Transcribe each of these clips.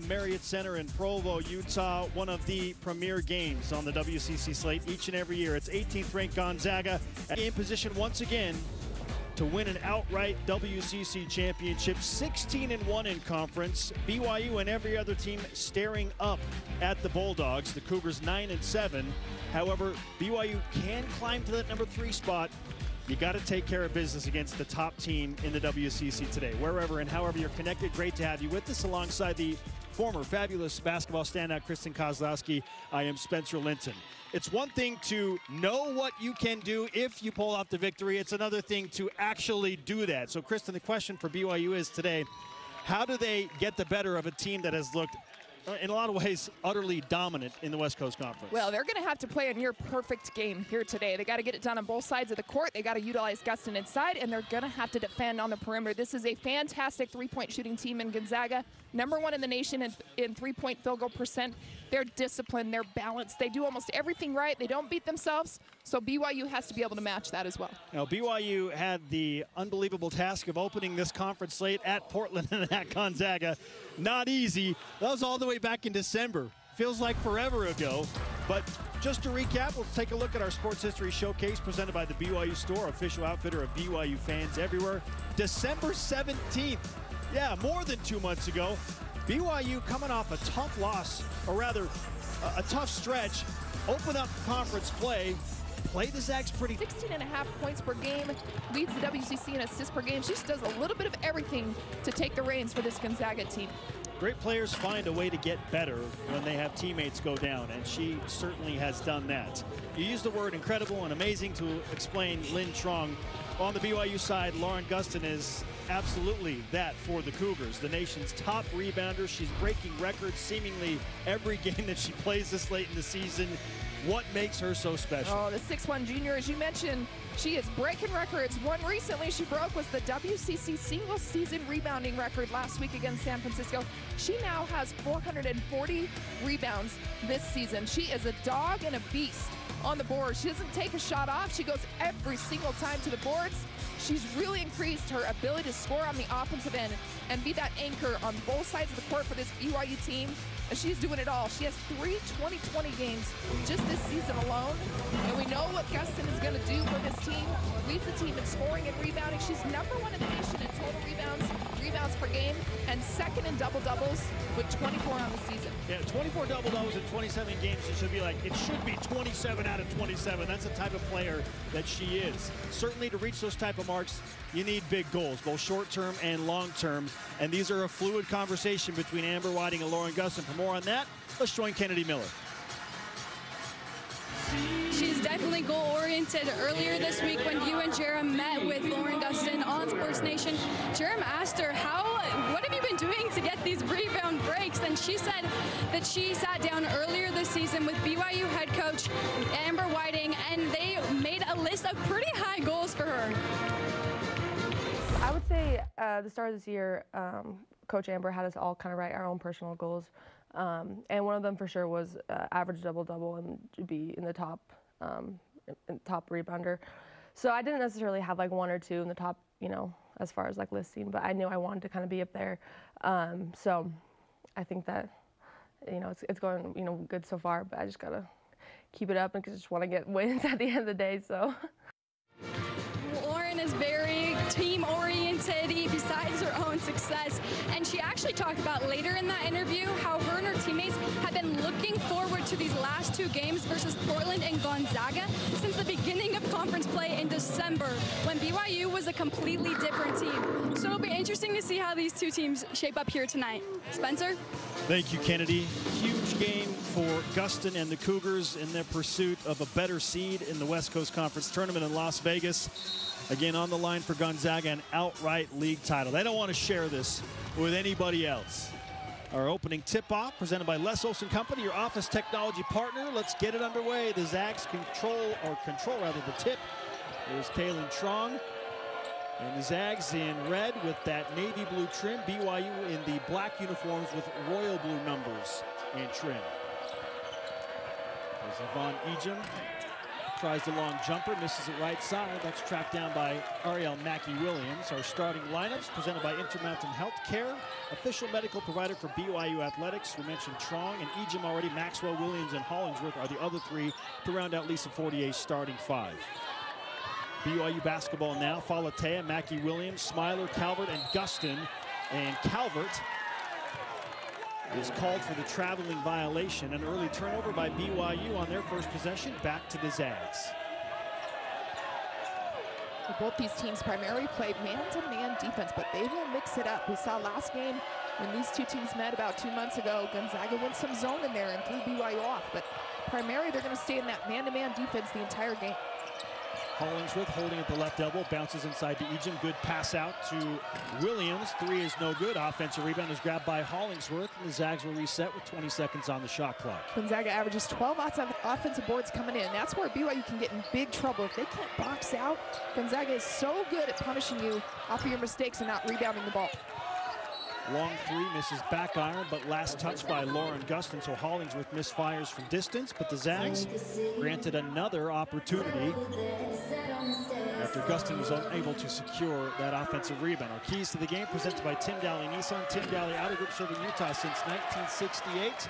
the Marriott Center in Provo, Utah. One of the premier games on the WCC slate each and every year. It's 18th ranked Gonzaga in position once again to win an outright WCC championship. 16 and 1 in conference. BYU and every other team staring up at the Bulldogs. The Cougars 9 and 7. However, BYU can climb to that number three spot you got to take care of business against the top team in the WCC today. Wherever and however you're connected, great to have you with us alongside the former fabulous basketball standout Kristen Kozlowski. I am Spencer Linton. It's one thing to know what you can do if you pull off the victory. It's another thing to actually do that. So, Kristen, the question for BYU is today, how do they get the better of a team that has looked uh, in a lot of ways, utterly dominant in the West Coast Conference. Well, they're going to have to play a near perfect game here today. They got to get it done on both sides of the court. They got to utilize Gustin inside, and they're going to have to defend on the perimeter. This is a fantastic three-point shooting team in Gonzaga, number one in the nation in, in three-point field goal percent. They're disciplined, they're balanced, they do almost everything right. They don't beat themselves, so BYU has to be able to match that as well. Now, BYU had the unbelievable task of opening this conference slate at Portland and at Gonzaga. Not easy. That was all the way back in December. Feels like forever ago. But just to recap, let's take a look at our sports history showcase presented by the BYU Store, official outfitter of BYU fans everywhere. December 17th. Yeah, more than two months ago. BYU coming off a tough loss, or rather, a, a tough stretch. Open up conference play. Play the Zags pretty. 16 and a half points per game, leads the WCC in assists per game. She just does a little bit of everything to take the reins for this Gonzaga team. Great players find a way to get better when they have teammates go down, and she certainly has done that. You use the word incredible and amazing to explain Lynn Truong. On the BYU side, Lauren Gustin is absolutely that for the Cougars. The nation's top rebounder. She's breaking records seemingly every game that she plays this late in the season. What makes her so special? Oh, the 6'1 junior, as you mentioned, she is breaking records. One recently she broke was the WCC single season rebounding record last week against San Francisco. She now has 440 rebounds this season. She is a dog and a beast on the board. She doesn't take a shot off. She goes every single time to the boards. She's really increased her ability to score on the offensive end and be that anchor on both sides of the court for this BYU team. She's doing it all. She has three 2020 games just this season alone. And we know what Gustin is going to do for this team. Leads the team in scoring and rebounding. She's number one in the nation in total rebounds, rebounds per game, and second in double doubles with 24 on the season. Yeah, 24 double doubles in 27 games. It should be like, it should be 27 out of 27. That's the type of player that she is. Certainly to reach those type of marks, you need big goals, both short term and long term. And these are a fluid conversation between Amber Whiting and Lauren Gustin. For more on that, let's join Kennedy Miller. She's definitely goal-oriented. Earlier this week when you and Jarom met with Lauren Gustin on Sports Nation, Jarom asked her, how, what have you been doing to get these rebound breaks? And she said that she sat down earlier this season with BYU head coach Amber Whiting, and they made a list of pretty high goals for her. I would say uh, the start of this year, um, Coach Amber had us all kind of write our own personal goals. Um, and one of them for sure was uh, average double double and be in the top um, in top rebounder. So I didn't necessarily have like one or two in the top, you know, as far as like listing, but I knew I wanted to kind of be up there. Um, so I think that you know it's it's going you know good so far, but I just gotta keep it up and just want to get wins at the end of the day. So. Lauren is very team oriented besides her own success. Actually talked about later in that interview how her and her teammates have been looking forward to these last two games versus Portland and Gonzaga since the beginning of conference play in December when BYU was a completely different team. So it'll be interesting to see how these two teams shape up here tonight. Spencer? Thank you, Kennedy. Huge game for Gustin and the Cougars in their pursuit of a better seed in the West Coast Conference Tournament in Las Vegas. Again, on the line for Gonzaga, an outright league title. They don't want to share this with anybody else. Our opening tip-off presented by Les Olson Company, your office technology partner. Let's get it underway. The Zags control, or control rather, the tip. There's Kaylynne Truong. And the Zags in red with that navy blue trim. BYU in the black uniforms with royal blue numbers and trim. There's Yvonne Ejim. Tries the long jumper, misses it right side. That's tracked down by Ariel Mackey Williams. Our starting lineups presented by Intermountain Healthcare, official medical provider for BYU Athletics. We mentioned Truong and Ejim already. Maxwell, Williams, and Hollingsworth are the other three to round out Lisa Fortier's starting five. BYU basketball now. Falatea, Mackey Williams, Smiler, Calvert, and Gustin. And Calvert is called for the traveling violation. An early turnover by BYU on their first possession. Back to the Zags. Both these teams primarily play man-to-man -man defense, but they will mix it up. We saw last game when these two teams met about two months ago, Gonzaga went some zone in there and threw BYU off, but primarily they're going to stay in that man-to-man -man defense the entire game. Hollingsworth holding at the left elbow, bounces inside to Ejim. Good pass out to Williams. Three is no good. Offensive rebound is grabbed by Hollingsworth, and the Zags will reset with 20 seconds on the shot clock. Gonzaga averages 12 offensive boards coming in. That's where BYU can get in big trouble. If they can't box out, Gonzaga is so good at punishing you off of your mistakes and not rebounding the ball. Long three misses back iron, but last touch by Lauren Gustin. So Hollingsworth misfires from distance, but the Zags granted another opportunity after Gustin was unable to secure that offensive rebound. Our keys to the game presented by Tim Dahle Nissan. Tim Dahle out of group serving Utah since 1968.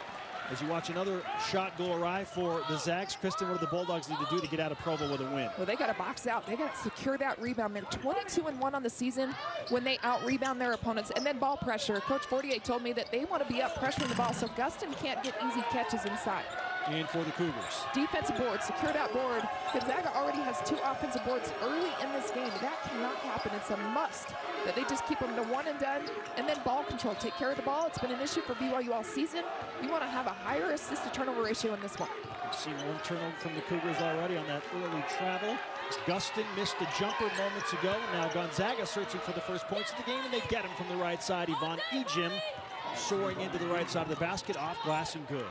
As you watch another shot go awry for the Zags, Kristen, what do the Bulldogs need to do to get out of Provo with a win? Well, they got to box out. They got to secure that rebound. They're 22 and 1 on the season when they out rebound their opponents. And then ball pressure. Coach Fortier told me that they want to be up pressuring the ball so Gustin can't get easy catches inside and for the Cougars. Defensive board, secure that board. Gonzaga already has two offensive boards early in this game. That cannot happen. It's a must that they just keep them to one and done. And then ball control, take care of the ball. It's been an issue for BYU all season. You want to have a higher assist to turnover ratio in this one. We've seen one turnover from the Cougars already on that early travel. Gustin missed the jumper moments ago. Now Gonzaga searching for the first points of the game, and they get him from the right side. Yvonne Ejim soaring into the right side of the basket, off glass and good.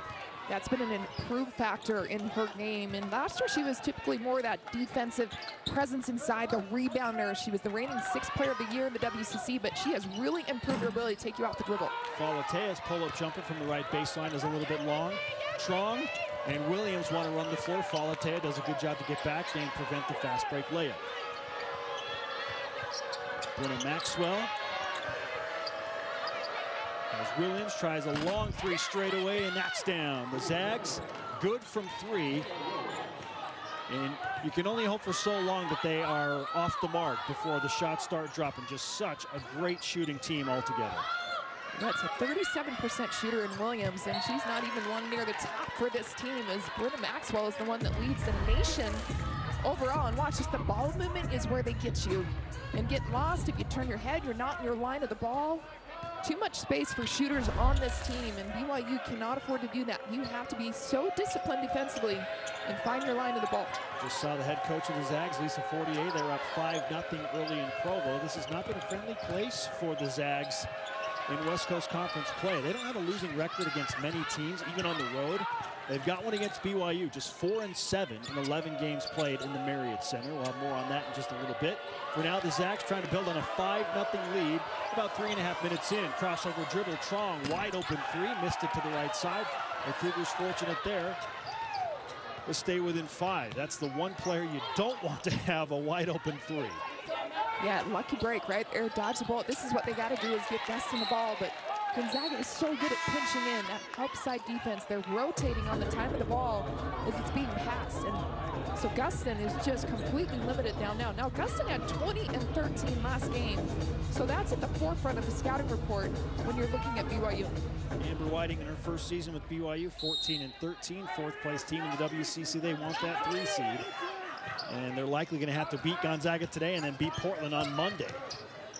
That's been an improved factor in her game. And last year, she was typically more that defensive presence inside, the rebounder. She was the reigning sixth player of the year in the WCC, but she has really improved her ability to take you off the dribble. Falatea's pull-up jumper from the right baseline is a little bit long. Truong and Williams want to run the floor. Falatea does a good job to get back and prevent the fast break layup. Brynna Maxwell as Williams tries a long three straight away, and that's down. The Zags, good from three. And you can only hope for so long that they are off the mark before the shots start dropping. Just such a great shooting team altogether. That's a 37% shooter in Williams, and she's not even one near the top for this team as Brynna Maxwell is the one that leads the nation overall. And watch, just the ball movement is where they get you. And get lost, if you turn your head, you're not in your line of the ball too much space for shooters on this team, and BYU cannot afford to do that. You have to be so disciplined defensively and find your line of the ball. Just saw the head coach of the Zags, Lisa Fortier. They're up 5-0 early in Provo. This has not been a friendly place for the Zags in West Coast Conference play. They don't have a losing record against many teams, even on the road. They've got one against BYU, just 4 and 7 in 11 games played in the Marriott Center. We'll have more on that in just a little bit. For now, the Zags trying to build on a 5-0 lead. About three and a half minutes in. Crossover dribble, Truong, wide open three, missed it to the right side. The Cougars fortunate there to stay within five. That's the one player you don't want to have a wide open three. Yeah, lucky break right there, dodge the ball. This is what they got to do is get in the ball, but Gonzaga is so good at pinching in that outside defense. They're rotating on the time of the ball as it's being passed. And so Gustin is just completely limited down now. Now Gustin had 20 and 13 last game. So that's at the forefront of the scouting report when you're looking at BYU. Amber Whiting in her first season with BYU, 14 and 13, fourth place team in the WCC. They want that three seed. And they're likely going to have to beat Gonzaga today and then beat Portland on Monday.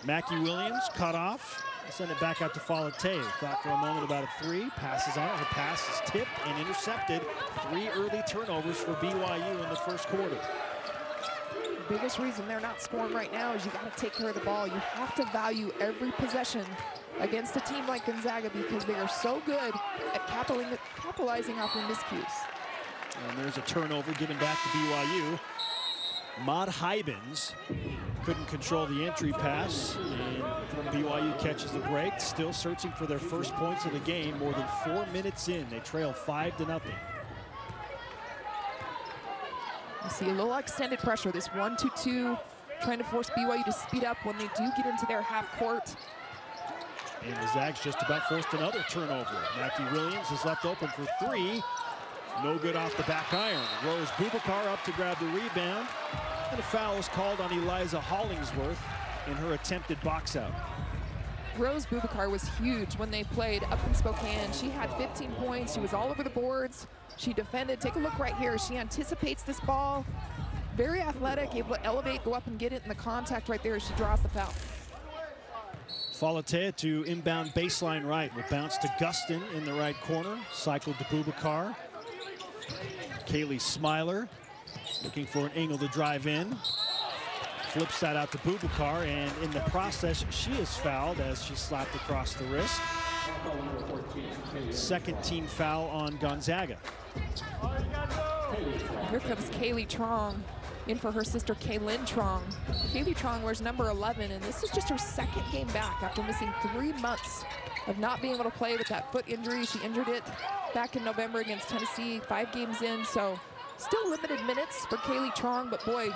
Mackey Williams cut off. Send it back out to Falatea. Thought for a moment about a three. Passes on it. Her pass is tipped and intercepted. Three early turnovers for BYU in the first quarter. The biggest reason they're not scoring right now is you got to take care of the ball. You have to value every possession against a team like Gonzaga because they are so good at capitalizing off of miscues. And there's a turnover given back to BYU. Maud Huijbens couldn't control the entry pass, and BYU catches the break. Still searching for their first points of the game. More than four minutes in, they trail five to nothing. You see a little extended pressure. This one-two-two, trying to force BYU to speed up when they do get into their half court. And the Zags just about forced another turnover. Mackey Williams is left open for three. No good off the back iron. Rose Bubakar up to grab the rebound. And a foul is called on Eliza Hollingsworth in her attempted box out. Rose Bubakar was huge when they played up in Spokane. She had 15 points. She was all over the boards. She defended. Take a look right here. She anticipates this ball. Very athletic, able to elevate, go up and get it in the contact right there as she draws the foul. Falatea to inbound baseline right. Will bounce to Gustin in the right corner. Cycle to Bubakar. Kaylee Smiler looking for an angle to drive in. Flips that out to Bubakar, and in the process, she is fouled as she slapped across the wrist. Second team foul on Gonzaga. Here comes Kayleigh Truong in for her sister Kaylynne Truong. Kayleigh Truong wears number 11, and this is just her second game back after missing three months of not being able to play with that foot injury. She injured it back in November against Tennessee, five games in, so still limited minutes for Kayleigh Truong, but boy,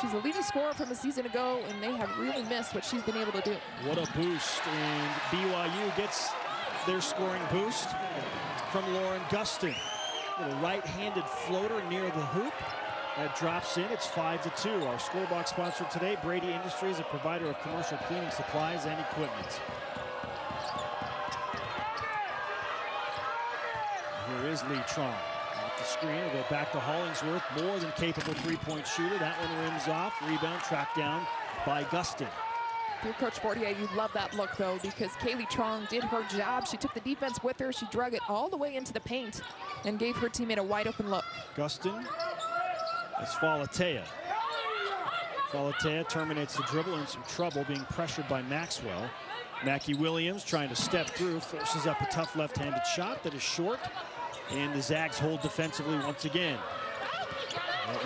she's a leading scorer from a season ago, and they have really missed what she's been able to do. What a boost, and BYU gets their scoring boost from Lauren Gustin. Little right-handed floater near the hoop. That drops in. It's 5 to 2. Our scorebox sponsor today, Brady Industries, a provider of commercial cleaning supplies and equipment. Here is Lee Truong. Screen, will go back to Hollingsworth. More than capable three-point shooter. That one rims off. Rebound tracked down by Gustin. Dear Coach Fortier, you love that look, though, because Kayleigh Truong did her job. She took the defense with her. She drug it all the way into the paint and gave her teammate a wide-open look. Gustin it's Falatea. Falatea terminates the dribble in some trouble, being pressured by Maxwell. Mackey Williams trying to step through, forces up a tough left-handed shot that is short. And the Zags hold defensively once again.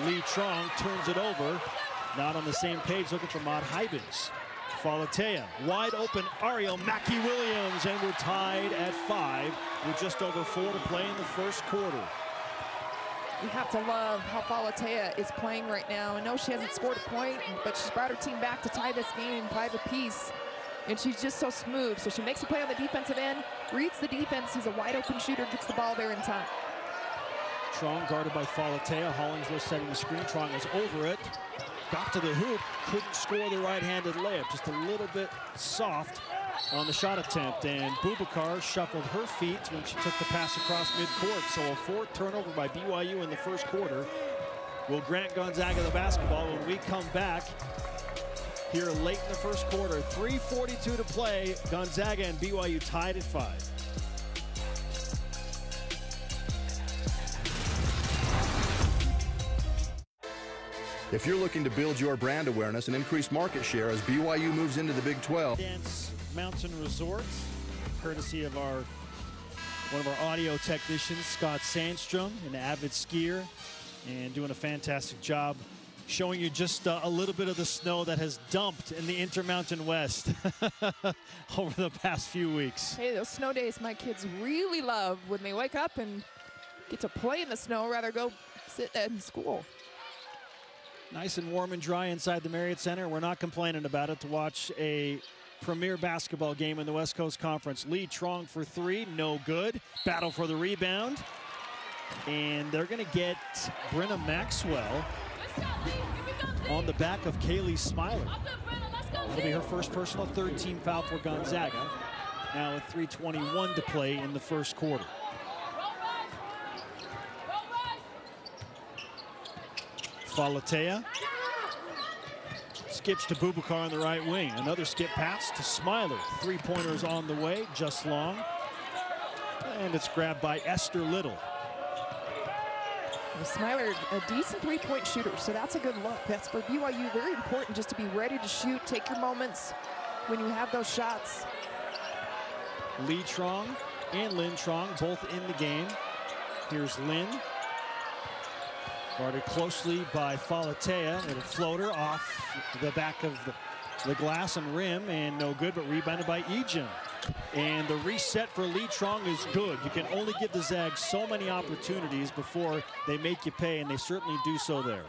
Lee Truong turns it over. Not on the same page, looking for Maud Huijbens. Falatea, wide open, Ariel Mackey Williams, and we're tied at five with just over four to play in the first quarter. You have to love how Falatea is playing right now. I know she hasn't scored a point, but she's brought her team back to tie this game five apiece. And she's just so smooth. So she makes a play on the defensive end, reads the defense. He's a wide open shooter, gets the ball there in time. Truong guarded by Falatea. Hollingsworth setting the screen. Truong is over it. Got to the hoop. Couldn't score the right-handed layup. Just a little bit soft on the shot attempt. And Bubakar shuffled her feet when she took the pass across midcourt. So a fourth turnover by BYU in the first quarter will grant Gonzaga the basketball when we come back here late in the first quarter. 3.42 to play. Gonzaga and BYU tied at five. If you're looking to build your brand awareness and increase market share as BYU moves into the Big 12. Dance Mountain Resorts, courtesy of our one of our audio technicians, Scott Sandstrom, an avid skier, and doing a fantastic job showing you just uh, a little bit of the snow that has dumped in the Intermountain West over the past few weeks. Hey, those snow days my kids really love when they wake up and get to play in the snow rather go sit in school. Nice and warm and dry inside the Marriott Center. We're not complaining about it to watch a premier basketball game in the West Coast Conference. Lee Truong for three, no good. Battle for the rebound. And they're going to get Brynna Maxwell on the back of Kaylee Smiler. It'll be her first personal third team foul for Gonzaga. Now with 3.21 to play in the first quarter. Falatea skips to Bubakar on the right wing. Another skip pass to Smiler. Three pointers on the way, just long. And it's grabbed by Esther Little. Well, Smiler, a decent three-point shooter, so that's a good look. That's for BYU very important just to be ready to shoot, take your moments when you have those shots. Lee Truong and Lin Truong both in the game. Here's Lin. Guarded closely by Falatea and a floater off the back of the the glass and rim, and no good, but rebounded by Ejim. And the reset for Lee Truong is good. You can only give the Zags so many opportunities before they make you pay, and they certainly do so there.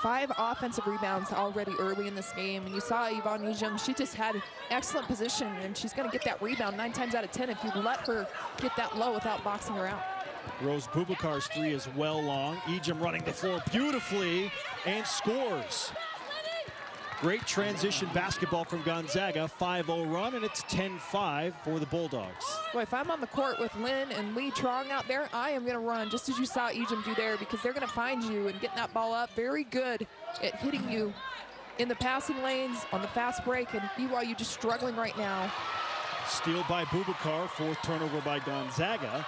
Five offensive rebounds already early in this game. And you saw Yvonne Ejim, she just had excellent position, and she's going to get that rebound nine times out of 10 if you let her get that low without boxing her out. Rose Bubakar's three is well long. Ejim running the floor beautifully and scores. Great transition basketball from Gonzaga. 5-0 run, and it's 10-5 for the Bulldogs. Boy, if I'm on the court with Lynn and Lee Truong out there, I am going to run just as you saw Ejim do there because they're going to find you and getting that ball up. Very good at hitting you in the passing lanes on the fast break, and BYU just struggling right now. Steal by Bubakar, fourth turnover by Gonzaga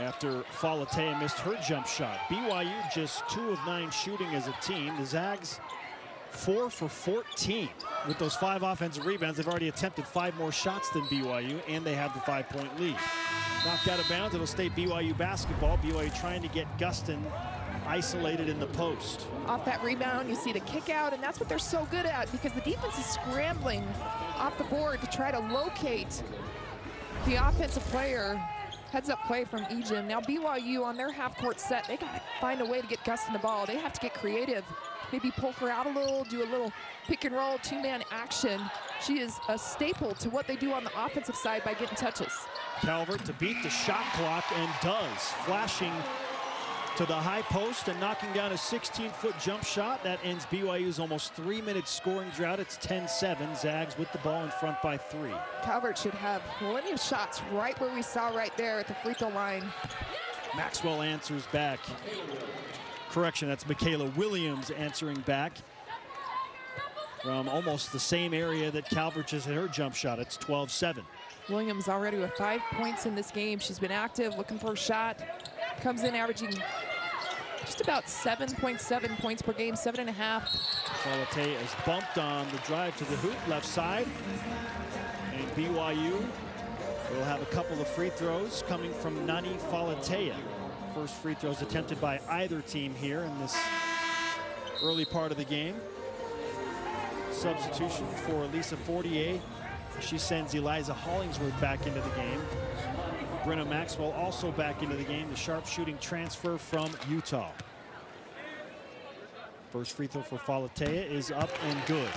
after Falatea missed her jump shot. BYU just two of nine shooting as a team. The Zags four for 14 with those five offensive rebounds. They've already attempted five more shots than BYU, and they have the five-point lead. Knocked out of bounds, it'll stay BYU basketball. BYU trying to get Gustin isolated in the post. Off that rebound, you see the kick out, and that's what they're so good at because the defense is scrambling off the board to try to locate the offensive player. Heads up play from Ejim. Now BYU on their half court set, they gotta find a way to get Gustin the ball. They have to get creative maybe pull her out a little, do a little pick and roll, two-man action. She is a staple to what they do on the offensive side by getting touches. Calvert to beat the shot clock and does, flashing to the high post and knocking down a 16-foot jump shot. That ends BYU's almost three-minute scoring drought. It's 10-7. Zags with the ball in front by three. Calvert should have plenty of shots right where we saw right there at the free throw line. Maxwell answers back. Correction, that's McKayla Williams answering back from almost the same area that Calvert just hit her jump shot. It's 12-7. Williams already with five points in this game. She's been active, looking for a shot. Comes in averaging just about 7.7 .7 points per game, seven and a half. Falatea is bumped on the drive to the hoop, left side. And BYU will have a couple of free throws coming from Nani Falatea. First free throws attempted by either team here in this early part of the game. Substitution for Lisa Fortier. She sends Eliza Hollingsworth back into the game. Brynna Maxwell also back into the game. The sharpshooting transfer from Utah. First free throw for Falatea is up and good.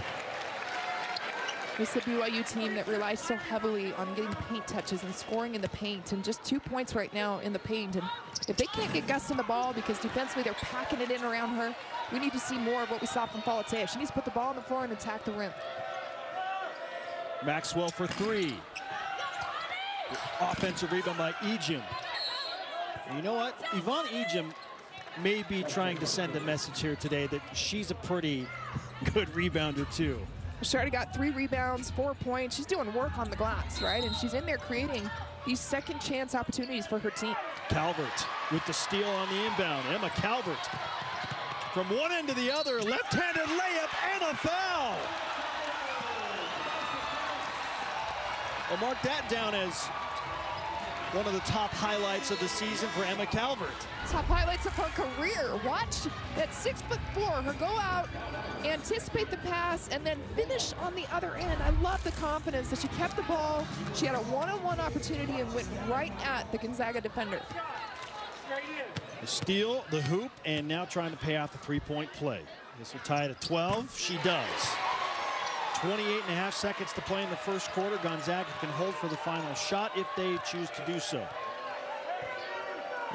This is a BYU team that relies so heavily on getting paint touches and scoring in the paint and just two points right now in the paint. And if they can't get Gustin the ball because defensively they're packing it in around her, we need to see more of what we saw from Falatea. She needs to put the ball on the floor and attack the rim. Maxwell for three. Offensive rebound by Ejim. You know what? Yvonne Ejim may be trying to send a message here today that she's a pretty good rebounder too. She already got three rebounds, four points. She's doing work on the glass, right? And she's in there creating these second chance opportunities for her team. Calvert with the steal on the inbound. Emma Calvert from one end to the other, left-handed layup and a foul. Well, mark that down as one of the top highlights of the season for Emma Calvert. Top highlights of her career. Watch that six foot four, her go out, anticipate the pass, and then finish on the other end. I love the confidence that she kept the ball. She had a one-on-one -on -one opportunity and went right at the Gonzaga defender. The steal, the hoop, and now trying to pay off the three-point play. This will tie it at 12. She does. 28 and a half seconds to play in the first quarter. Gonzaga can hold for the final shot if they choose to do so.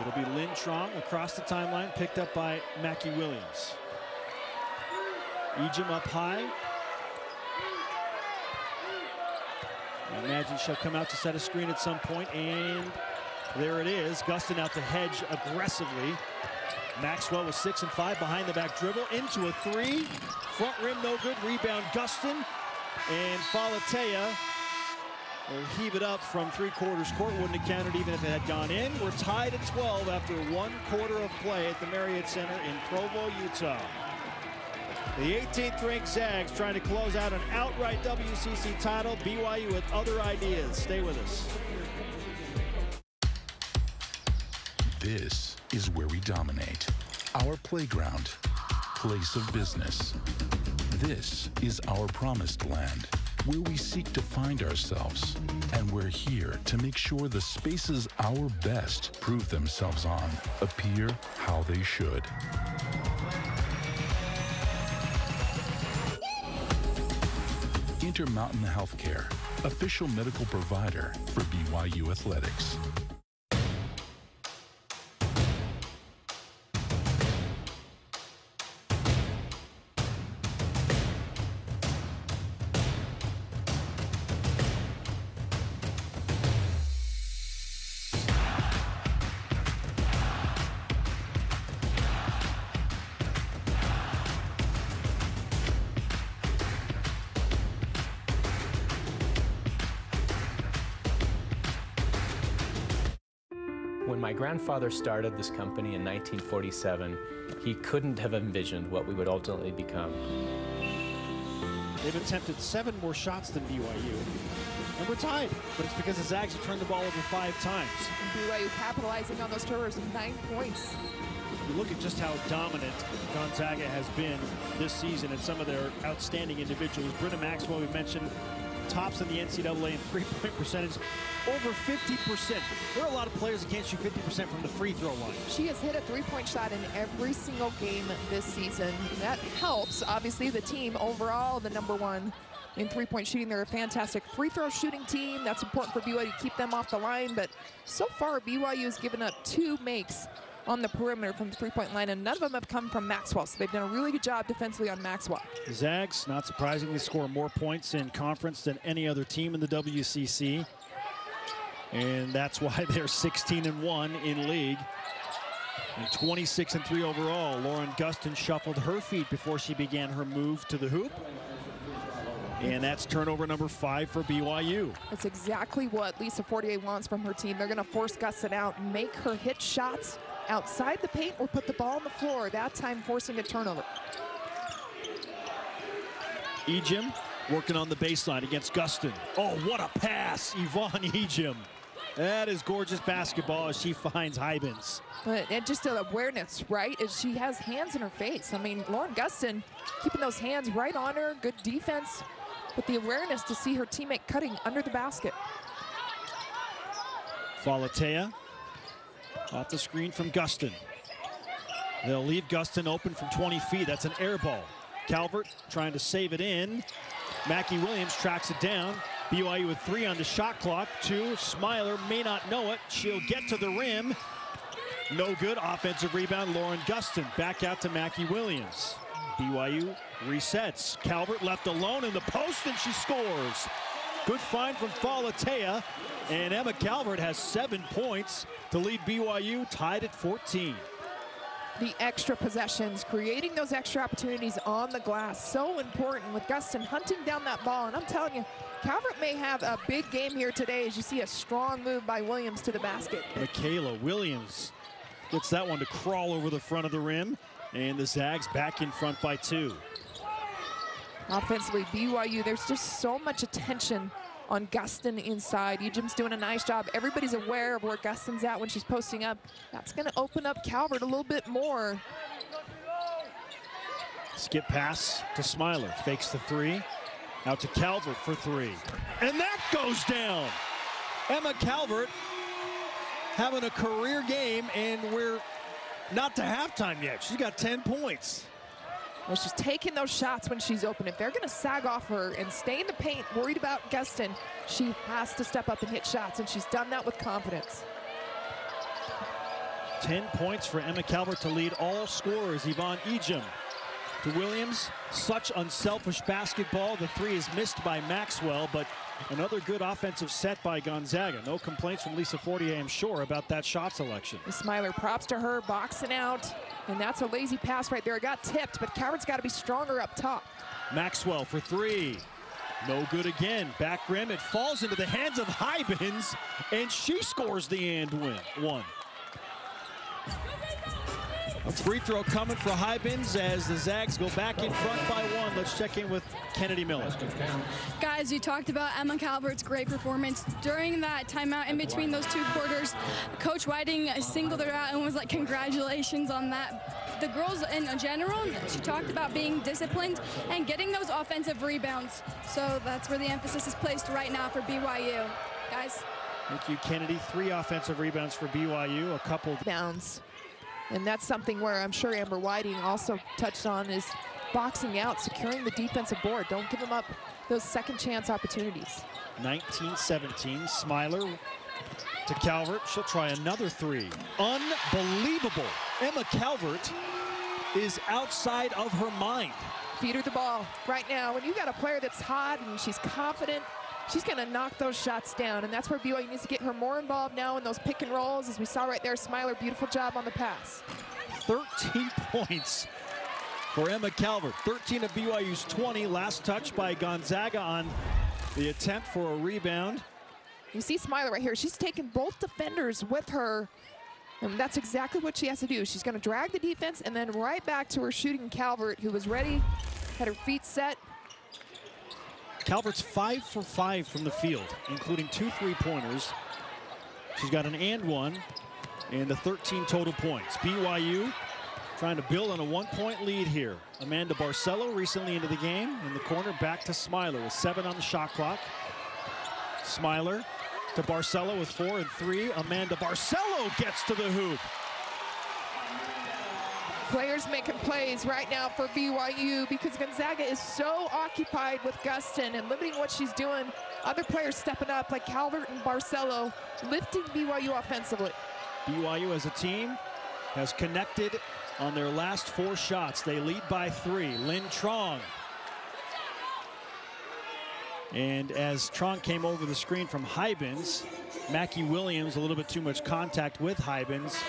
It'll be Lynn Truong across the timeline, picked up by Mackey Williams. Ejim up high. I imagine she'll come out to set a screen at some point, and there it is. Gustin out to hedge aggressively. Maxwell with six and five behind the back dribble into a three. Front rim no good. Rebound Gustin. And Falatea will heave it up from three quarters court. Wouldn't have counted even if it had gone in. We're tied at 12 after one quarter of play at the Marriott Center in Provo, Utah. The 18th ranked Zags trying to close out an outright WCC title. BYU with other ideas. Stay with us. This is where we dominate. Our playground, place of business. This is our promised land, where we seek to find ourselves. And we're here to make sure the spaces our best prove themselves on appear how they should. Intermountain Healthcare, official medical provider for BYU Athletics. When my grandfather started this company in 1947, he couldn't have envisioned what we would ultimately become. They've attempted seven more shots than BYU. And we're tied, but it's because the Zags have turned the ball over five times. And BYU capitalizing on those turnovers with nine points. You look at just how dominant Gonzaga has been this season and some of their outstanding individuals. Brynna Maxwell, we mentioned, tops in the NCAA in three-point percentage, over 50%. There are a lot of players that can't shoot 50% from the free throw line. She has hit a three-point shot in every single game this season. That helps, obviously, the team overall, the number one in three-point shooting. They're a fantastic free throw shooting team. That's important for BYU to keep them off the line. But so far, BYU has given up two makes on the perimeter from the three-point line, and none of them have come from Maxwell. So they've done a really good job defensively on Maxwell. Zags, not surprisingly, score more points in conference than any other team in the WCC. And that's why they're 16 and 1 in league. And 26 and 3 overall. Lauren Gustin shuffled her feet before she began her move to the hoop. And that's turnover number five for BYU. That's exactly what Lisa Fortier wants from her team. They're going to force Gustin out, make her hit shots outside the paint or put the ball on the floor, that time forcing a turnover. Ejim working on the baseline against Gustin. Oh, what a pass, Yvonne Ejim. That is gorgeous basketball as she finds Huijbens. But and just an awareness, right? As she has hands in her face. I mean, Lauren Gustin keeping those hands right on her. Good defense, with the awareness to see her teammate cutting under the basket. Falatea off the screen from Gustin. They'll leave Gustin open from 20 feet. That's an air ball. Calvert trying to save it in. Mackey Williams tracks it down. BYU with three on the shot clock. Two. Smiler may not know it. She'll get to the rim. No good. Offensive rebound. Lauren Gustin back out to Mackey Williams. BYU resets. Calvert left alone in the post and she scores. Good find from Falatea. And Emma Calvert has seven points to lead BYU tied at 14 the extra possessions, creating those extra opportunities on the glass. So important with Gustin hunting down that ball. And I'm telling you, Calvert may have a big game here today as you see a strong move by Williams to the basket. McKayla Williams gets that one to crawl over the front of the rim. And the Zags back in front by two. Offensively, BYU, there's just so much attention on Gustin inside. Ejim's doing a nice job. Everybody's aware of where Gustin's at when she's posting up. That's going to open up Calvert a little bit more. Skip pass to Smiler. Fakes the three. Out to Calvert for three. And that goes down. Emma Calvert having a career game, and we're not to halftime yet. She's got 10 points. Well, she's taking those shots when she's open. If they're going to sag off her and stay in the paint, worried about Gustin, she has to step up and hit shots, and she's done that with confidence. 10 points for Emma Calvert to lead all scorers. Yvonne Ejim to Williams. Such unselfish basketball. The three is missed by Maxwell, but another good offensive set by Gonzaga. No complaints from Lisa Fortier, I'm sure, about that shot selection. Smiler props to her, boxing out. And that's a lazy pass right there. It got tipped, but Calvert's got to be stronger up top. Maxwell for three. No good again. Back rim. It falls into the hands of Huijbens, and she scores the and win. One. A free throw coming for Huijbens as the Zags go back in front by one. Let's check in with Kennedy Miller. Guys, you talked about Emma Calvert's great performance. During that timeout in between those two quarters, Coach Whiting singled her out and was like, congratulations on that. The girls in general, she talked about being disciplined and getting those offensive rebounds. So that's where the emphasis is placed right now for BYU. Guys. Thank you, Kennedy. Three offensive rebounds for BYU, a couple. Bounds. And that's something where I'm sure Amber Whiting also touched on is boxing out, securing the defensive board. Don't give them up those second chance opportunities. 19-17, Smiler to Calvert. She'll try another three. Unbelievable. Emma Calvert is outside of her mind. Feed her the ball right now. When you got a player that's hot and she's confident, she's going to knock those shots down. And that's where BYU needs to get her more involved now in those pick and rolls. As we saw right there, Smiler, beautiful job on the pass. 13 points for Emma Calvert. 13 of BYU's 20. Last touch by Gonzaga on the attempt for a rebound. You see Smiler right here. She's taking both defenders with her. And that's exactly what she has to do. She's going to drag the defense and then right back to her shooting Calvert, who was ready, had her feet set, Calvert's five for five from the field, including two three-pointers. She's got an and one and the 13 total points. BYU trying to build on a one-point lead here. Amanda Barcello recently into the game. In the corner, back to Smiler with seven on the shot clock. Smiler to Barcello with four and three. Amanda Barcello gets to the hoop. Players making plays right now for BYU because Gonzaga is so occupied with Gustin and limiting what she's doing. Other players stepping up like Calvert and Barcello, lifting BYU offensively. BYU as a team has connected on their last four shots. They lead by three. Lynn Truong. And as Truong came over the screen from Huijbens, Mackey Williams a little bit too much contact with Huijbens.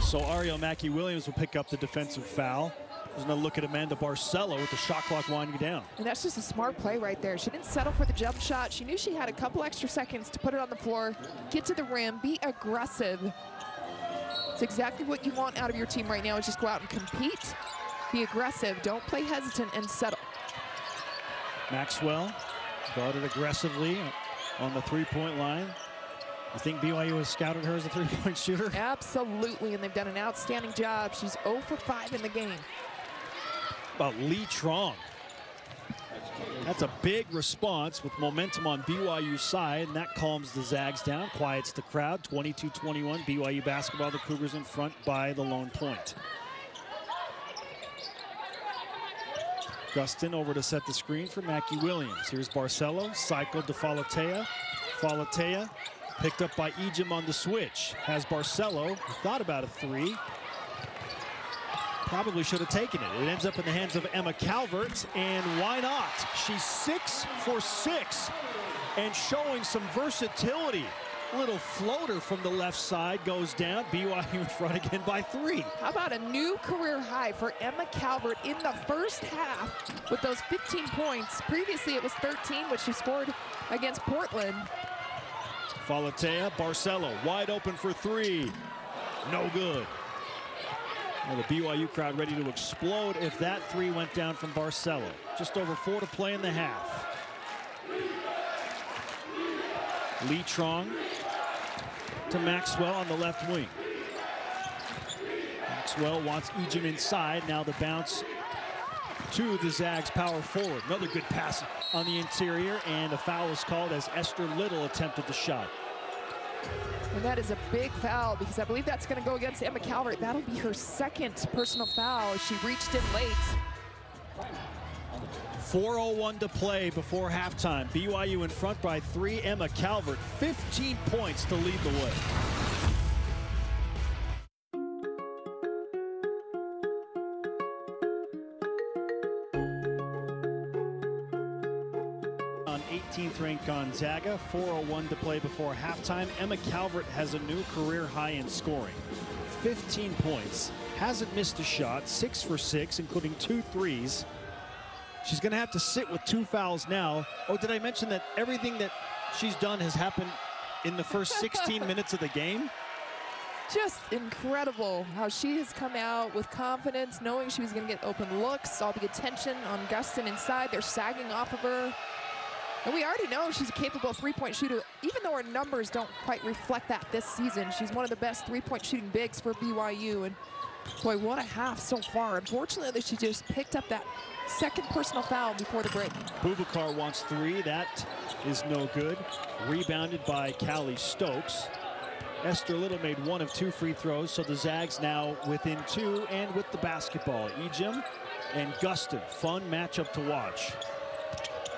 So Ariel Mackey Williams will pick up the defensive foul. There's another look at Amanda Barcelo with the shot clock winding down. And that's just a smart play right there. She didn't settle for the jump shot. She knew she had a couple extra seconds to put it on the floor, get to the rim, be aggressive. It's exactly what you want out of your team right now is just go out and compete, be aggressive, don't play hesitant and settle. Maxwell guarded aggressively on the three-point line. You think BYU has scouted her as a three-point shooter? Absolutely, and they've done an outstanding job. She's 0 for 5 in the game. About Lee Truong. That's a big response with momentum on BYU's side, and that calms the Zags down, quiets the crowd. 22-21, BYU basketball, the Cougars in front by the lone point. Gustin over to set the screen for Mackey Williams. Here's Barcello, cycled to Falatea. Falatea picked up by Ejim on the switch. Has Barcello, thought about a three. Probably should have taken it. It ends up in the hands of Emma Calvert, and why not? She's six for six and showing some versatility. Little floater from the left side goes down. BYU in front again by three. How about a new career high for Emma Calvert in the first half with those 15 points. Previously it was 13, which she scored against Portland. Falatea, Barcello, wide open for three. No good. Well, the BYU crowd ready to explode if that three went down from Barcello. Just over four to play in the half. Lee Truong to Maxwell on the left wing. Maxwell wants Ejim inside. Now the bounce to the Zags power forward. Another good pass on the interior, and a foul is called as Esther Little attempted the shot. And that is a big foul because I believe that's going to go against Emma Calvert. That'll be her second personal foul. She reached in late. 4.01 to play before halftime. BYU in front by three. Emma Calvert, 15 points to lead the way. 18th ranked Gonzaga, 4.01 to play before halftime. Emma Calvert has a new career high in scoring. 15 points. Hasn't missed a shot, six for six, including two threes. She's going to have to sit with two fouls now. Oh, did I mention that everything that she's done has happened in the first 16 minutes of the game? just incredible how she has come out with confidence, knowing she was going to get open looks, all the attention on Gustin inside. They're sagging off of her. And we already know she's a capable three-point shooter, even though her numbers don't quite reflect that this season. She's one of the best three-point shooting bigs for BYU. And boy, what a half so far. Unfortunately, she just picked up that second personal foul before the break. Bubakar wants three. That is no good. Rebounded by Callie Stokes. Esther Little made one of two free throws, so the Zags now within two and with the basketball. Ejim and Gustin, fun matchup to watch.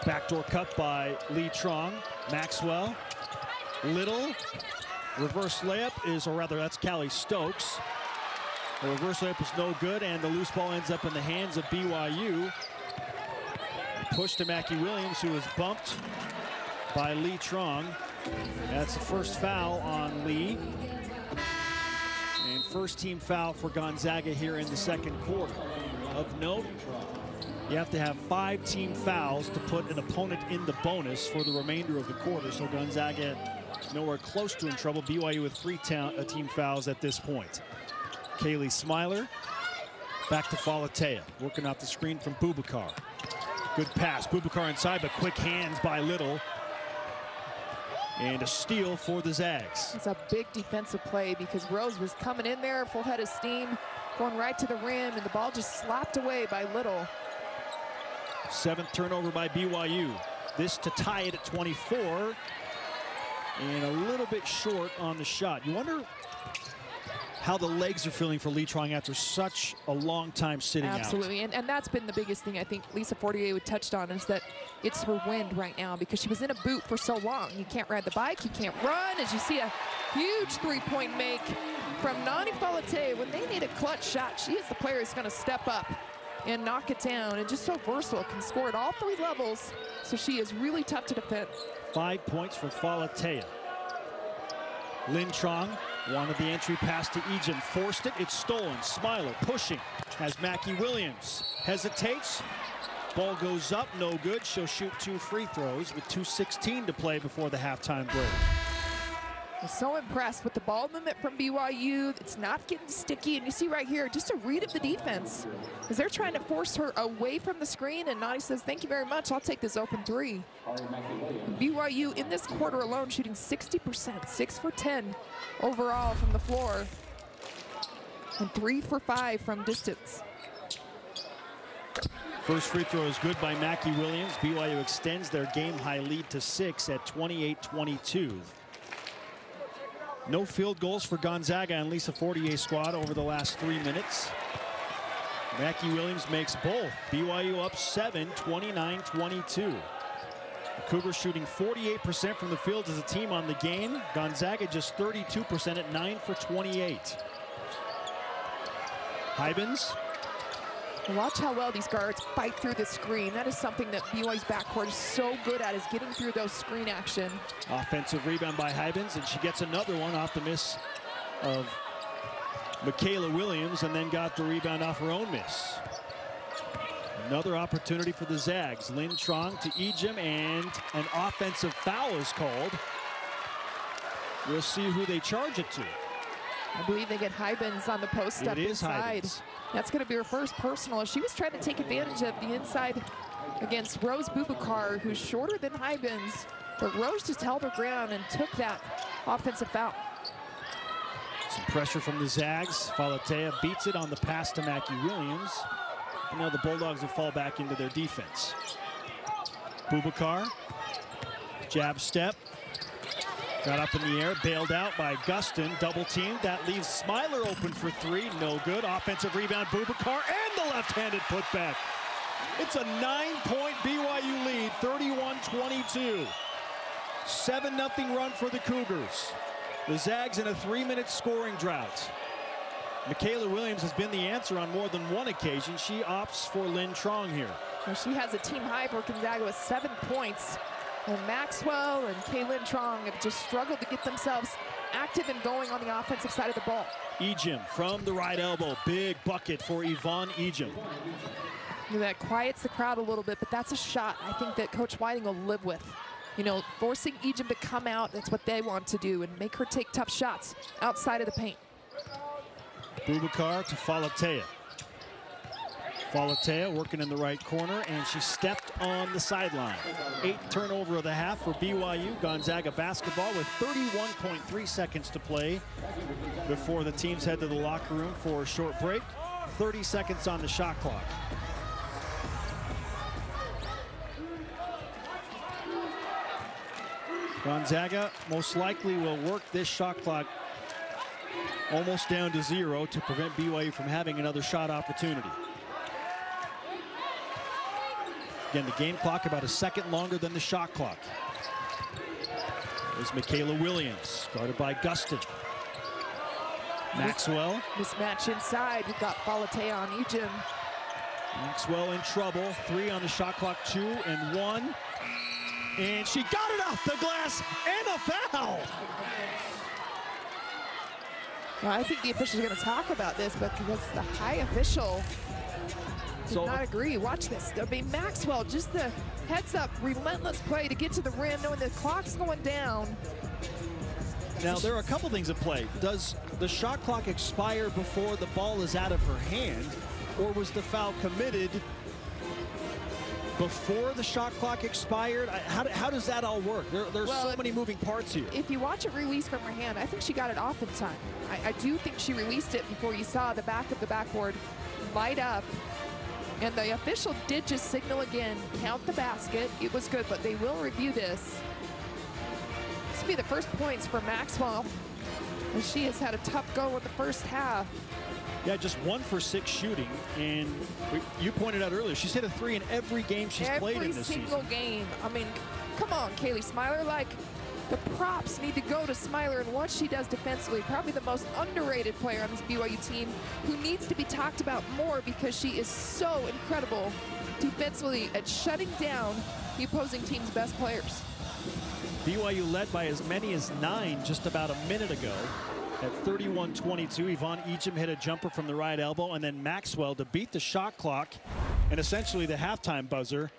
Backdoor cut by Lee Truong. Maxwell, Little, reverse layup is, or rather that's Callie Stokes. The reverse layup is no good, and the loose ball ends up in the hands of BYU. Push to Mackey Williams, who is bumped by Lee Truong. That's the first foul on Lee. And first team foul for Gonzaga here in the second quarter. Of note, you have to have five team fouls to put an opponent in the bonus for the remainder of the quarter. So Gonzaga nowhere close to in trouble. BYU with three uh, team fouls at this point. Kaylee Smiler back to Falatea, working out the screen from Bubakar. Good pass, Bubakar inside, but quick hands by Little. And a steal for the Zags. It's a big defensive play because Rose was coming in there full head of steam, going right to the rim, and the ball just slapped away by Little. Seventh turnover by BYU. This to tie it at 24. And a little bit short on the shot. You wonder how the legs are feeling for Lee Truong after such a long time sitting Absolutely. out. And, and that's been the biggest thing I think Lisa Fortier would touched on is that it's her wind right now because she was in a boot for so long. You can't ride the bike, you can't run. As you see a huge three-point make from Nani Falatea. When they need a clutch shot, she is the player who's going to step up and knock it down. And just so versatile, can score at all three levels. So she is really tough to defend. Five points for Falatea. Lin Truong wanted the entry pass to Ejim, forced it, it's stolen. Smiler pushing, as Mackey Williams, hesitates, ball goes up, no good. She'll shoot two free throws with 2.16 to play before the halftime break. I'm so impressed with the ball movement from BYU. It's not getting sticky. And you see right here, just a read of the defense. As they're trying to force her away from the screen. And Nani says, thank you very much. I'll take this open three. BYU in this quarter alone shooting 60%, 6 for 10 overall from the floor. And 3 for 5 from distance. First free throw is good by Mackey Williams. BYU extends their game high lead to six at 28-22. No field goals for Gonzaga and Lisa Fortier's squad over the last three minutes. Mackey Williams makes both. BYU up 7, 29-22. The Cougars shooting 48% from the field as a team on the game. Gonzaga just 32% at 9 for 28. Huijbens. Watch how well these guards fight through the screen. That is something that BYU's backcourt is so good at, is getting through those screen action. Offensive rebound by Huijbens, and she gets another one off the miss of McKayla Williams, and then got the rebound off her own miss. Another opportunity for the Zags. Lin Truong to Ejim, and an offensive foul is called. We'll see who they charge it to. I believe they get Huijbens on the post up It is inside. That's going to be her first personal. She was trying to take advantage of the inside against Rose Bubakar, who's shorter than Huijbens. But Rose just held her ground and took that offensive foul. Some pressure from the Zags. Falatea beats it on the pass to Mackey Williams. And now the Bulldogs will fall back into their defense. Bubakar, jab step, got up in the air, bailed out by Gustin, double teamed. That leaves Smiler open for three, no good. Offensive rebound, Bubakar, and the left-handed putback. It's a nine-point BYU lead, 31-22. 7-0 run for the Cougars. The Zags in a three-minute scoring drought. McKayla Williams has been the answer on more than one occasion. She opts for Lynn Truong here. Well, she has a team high for Gonzaga with seven points. And Maxwell and Kaylynne Truong have just struggled to get themselves active and going on the offensive side of the ball. Ejim from the right elbow. Big bucket for Yvonne Ejim. That quiets the crowd a little bit, but that's a shot I think that Coach Whiting will live with. You know, forcing Ejim to come out, that's what they want to do, and make her take tough shots outside of the paint. Boubacar to Falatea. Falatea working in the right corner, and she stepped on the sideline. Eighth turnover of the half for BYU. Gonzaga basketball with 31.3 seconds to play before the teams head to the locker room for a short break. 30 seconds on the shot clock. Gonzaga most likely will work this shot clock almost down to zero to prevent BYU from having another shot opportunity. Again, the game clock about a second longer than the shot clock. There's McKayla Williams, guarded by Gustin. Maxwell. Mismatch inside. We've got Falatea on Ejim. Maxwell in trouble. Three on the shot clock, two and one. And she got it off the glass and a foul. Well, I think the officials are going to talk about this, but because the high official So- not agree. Watch this. I mean, Maxwell, just the heads up, relentless play to get to the rim, knowing the clock's going down. Now, there are a couple things at play. Does the shot clock expire before the ball is out of her hand, or was the foul committed before the shot clock expired? How, how does that all work? There, there's Well, so if- many moving parts here. If you watch it release from her hand, I think she got it off in time. I, I do think she released it before you saw the back of the backboard light up. And the official did just signal again, count the basket. It was good, but they will review this. This will be the first points for Maxwell. And she has had a tough go with the first half. Yeah, just one for six shooting. And we, you pointed out earlier, she's hit a three in every game she's Every played in this single game. I mean, come on, Kaylee Smiler. Like, the props need to go to Smiler and what she does defensively. Probably the most underrated player on this BYU team who needs to be talked about more because she is so incredible defensively at shutting down the opposing team's best players. BYU led by as many as nine just about a minute ago. At 31-22, Yvonne Ejim hit a jumper from the right elbow, and then Maxwell to beat the shot clock and essentially the halftime buzzer.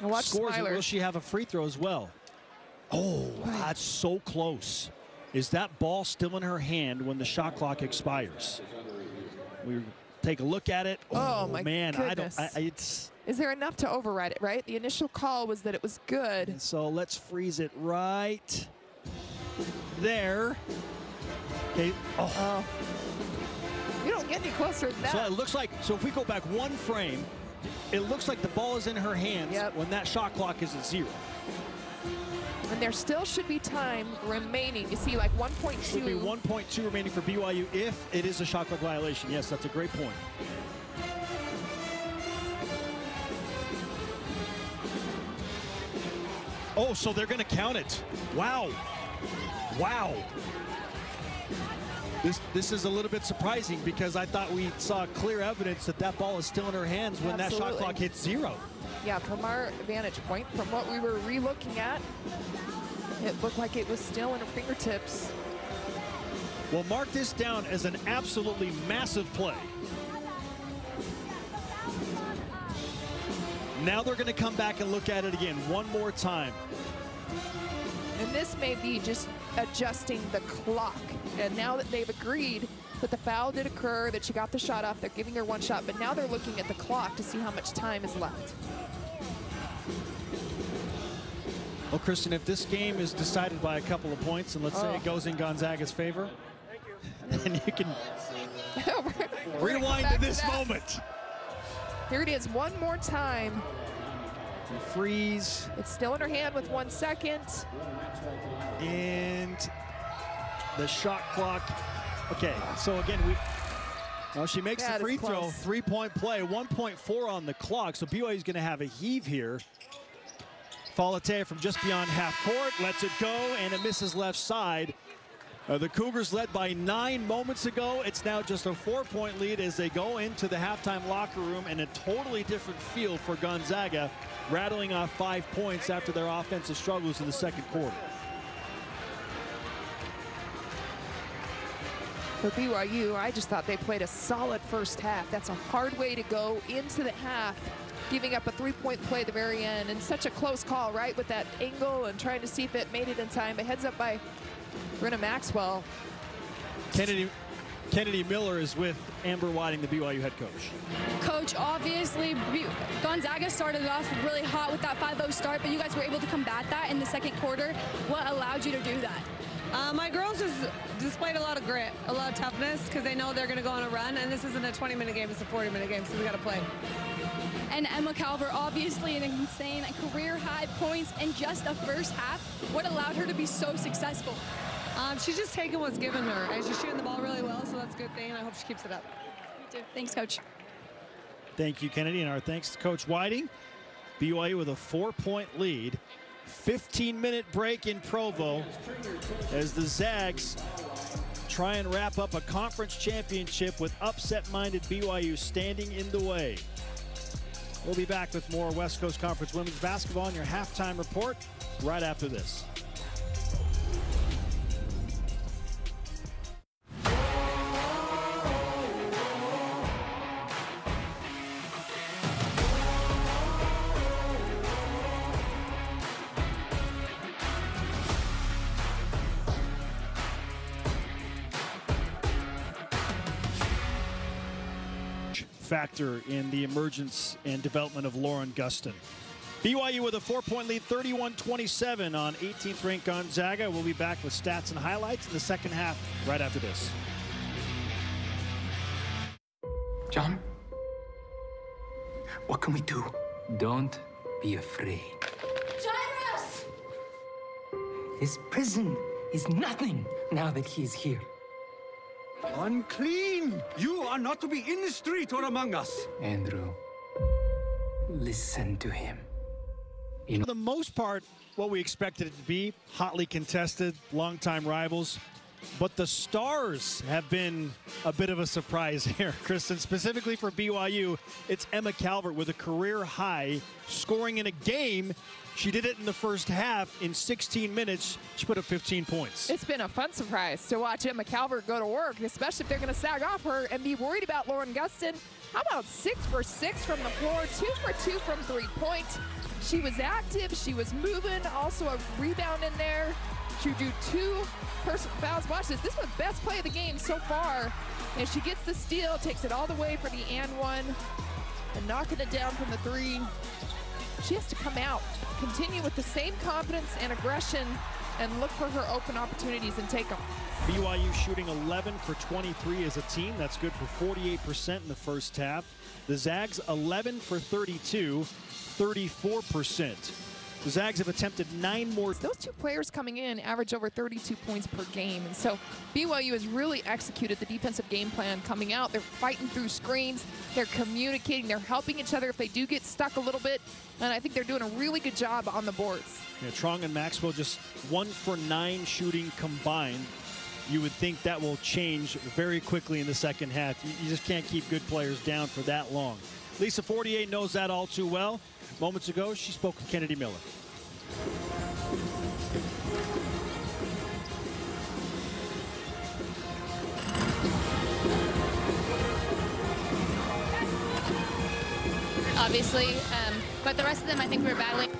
And watch scores it. Smiler. Will she have a free throw as well? Oh, that's so close. Is that ball still in her hand when the shot clock expires? We take a look at it. Oh, oh my man, I don't. I, I- it's Is there enough to override it, right? The initial call was that it was good. so let's freeze it right there. Okay. Oh. Oh. You don't get any closer than that. So it looks like, so if we go back one frame, it looks like the ball is in her hands Yep. when that shot clock is at zero. And there still should be time remaining. You see, like 1.2. Should be 1.2 remaining for BYU if it is a shot clock violation. Yes, that's a great point. Oh, so they're going to count it. Wow. Wow. This this is a little bit surprising because I thought we saw clear evidence that that ball is still in her hands when that shot clock hits zero. Yeah, from our vantage point, from what we were re-looking at, it looked like it was still in her fingertips. Well, mark this down as an absolutely massive play. Now they're going to come back and look at it again one more time. And this may be just adjusting the clock. And now that they've agreed that the foul did occur, that she got the shot off, they're giving her one shot, but now they're looking at the clock to see how much time is left. Well, Kristen, if this game is decided by a couple of points, and let's say Oh. it goes in Gonzaga's favor, then you can We're gonna rewind back to this that. moment. Here it is, one more time. And freeze, It's still in her hand with one second. and the shot clock. Okay, so again, we. Well, she makes That the free throw, three-point play, 1.4 on the clock. So BYU is going to have a heave here. Falatea from just beyond half court lets it go, and it misses left side. Uh, the Cougars led by nine moments ago. It's now just a four-point lead as they go into the halftime locker room, and a totally different feel for Gonzaga, rattling off five points after their offensive struggles in the second quarter. For BYU, I just thought they played a solid first half. That's a hard way to go into the half, giving up a three-point play at the very end. And such a close call, right, with that angle and trying to see if it made it in time. But heads up by Brynna Maxwell. Kennedy, Kennedy Miller is with Amber Whiting, the BYU head coach. Coach, obviously, Gonzaga started off really hot with that 5-0 start, but you guys were able to combat that in the second quarter. What allowed you to do that? Uh, my girls just displayed a lot of grit, a lot of toughness, because they know they're going to go on a run, and this isn't a 20-minute game, it's a 40-minute game, so we got to play. And Emma Calvert, obviously an insane career-high points in just the first half. What allowed her to be so successful? Um, she's just taking what's given her, and she's shooting the ball really well, so that's a good thing, and I hope she keeps it up. Me too. Thanks, Coach. Thank you, Kennedy, and our thanks to Coach Whiting. BYU with a four-point lead. 15-minute break in Provo as the Zags try and wrap up a conference championship with upset-minded BYU standing in the way. We'll be back with more West Coast Conference women's basketball in your halftime report right after this. Factor in the emergence and development of Lauren Gustin. BYU with a four-point lead, 31-27 on 18th ranked Gonzaga. We'll be back with stats and highlights in the second half right after this. John, what can we do? Don't be afraid. Jairus! His prison is nothing now that he is here. Unclean! You are not to be in the street or among us. Andrew, listen to him. You know, For the most part, what we expected it to be, hotly contested, longtime rivals. But the stars have been a bit of a surprise here, Kristen. Specifically for BYU, it's Emma Calvert with a career high scoring in a game she did it in the first half. In 16 minutes, she put up 15 points. It's been a fun surprise to watch Emma Calvert go to work, especially if they're going to sag off her and be worried about Lauren Gustin. How about six for six from the floor, two for two from three point? She was active, she was moving, also a rebound in there. She drew two fouls. Watch this. This was the best play of the game so far. And she gets the steal, takes it all the way for the and one, and knocking it down from the three. She has to come out, continue with the same confidence and aggression, and look for her open opportunities and take them. BYU shooting 11 for 23 as a team. That's good for 48% in the first half. The Zags 11 for 32, 34%. The Zags have attempted nine more. Those two players coming in average over 32 points per game. And so BYU has really executed the defensive game plan coming out. They're fighting through screens. They're communicating. They're helping each other if they do get stuck a little bit. And I think they're doing a really good job on the boards. Yeah, Truong and Maxwell just one for nine shooting combined. You would think that will change very quickly in the second half. You, just can't keep good players down for that long. Lisa Fortier knows that all too well. Moments ago, she spoke with Kennedy Miller. Obviously, um, but the rest of them, I think we're battling.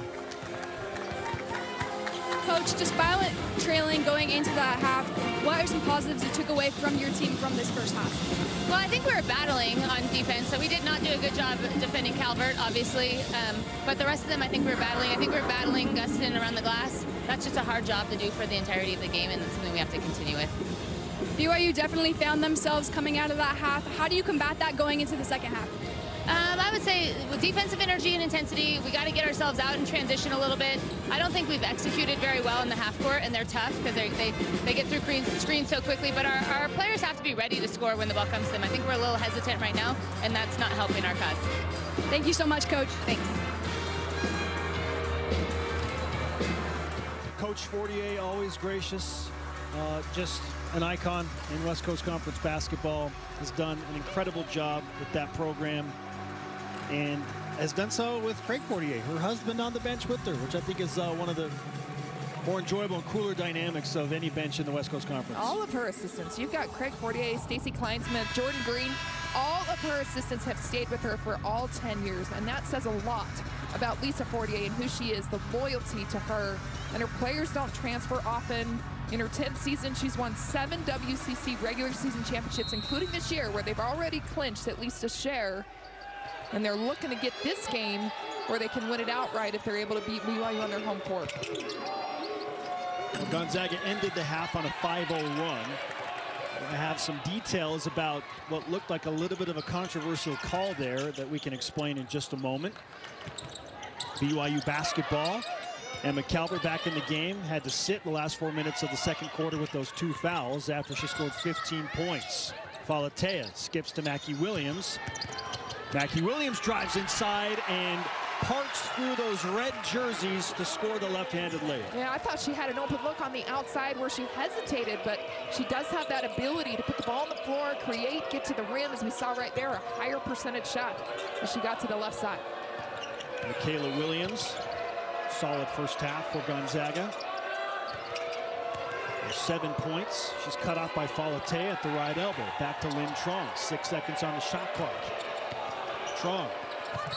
Coach, just violent trailing going into that half, what are some positives you took away from your team from this first half? Well, I think we were battling on defense, so we did not do a good job defending Calvert, obviously. Um, but the rest of them, I think we were battling. I think we were battling Gustin around the glass. That's just a hard job to do for the entirety of the game, and it's something we have to continue with. BYU definitely found themselves coming out of that half. How do you combat that going into the second half? Um, I would say with defensive energy and intensity, we got to get ourselves out and transition a little bit. I don't think we've executed very well in the half court, and they're tough because they, they, they get through screens, screens so quickly. But our, our players have to be ready to score when the ball comes to them. I think we're a little hesitant right now, and that's not helping our cause. Thank you so much, Coach. Thanks. Coach Fortier, always gracious, uh, just an icon in West Coast Conference basketball, has done an incredible job with that program and has done so with Craig Fortier, her husband on the bench with her, which I think is uh, one of the more enjoyable and cooler dynamics of any bench in the West Coast Conference. All of her assistants. You've got Craig Fortier, Stacy Clinesmith, Jordan Green. All of her assistants have stayed with her for all 10 years, and that says a lot about Lisa Fortier and who she is, the loyalty to her. And her players don't transfer often. In her 10th season, she's won seven WCC regular season championships, including this year, where they've already clinched at least a share. And they're looking to get this game where they can win it outright if they're able to beat BYU on their home court. Gonzaga ended the half on a 5-0 run. I have some details about what looked like a little bit of a controversial call there that we can explain in just a moment. BYU basketball. Emma Calvert back in the game, had to sit the last four minutes of the second quarter with those two fouls after she scored 15 points. Falatea skips to Mackey Williams. Mackey Williams drives inside and parks through those red jerseys to score the left-handed layup. Yeah, I thought she had an open look on the outside where she hesitated, but she does have that ability to put the ball on the floor, create, get to the rim, as we saw right there, a higher percentage shot as she got to the left side. McKayla Williams, solid first half for Gonzaga. Seven points. She's cut off by Falatea at the right elbow. Back to Lynn Truong. Six seconds on the shot clock. Truong.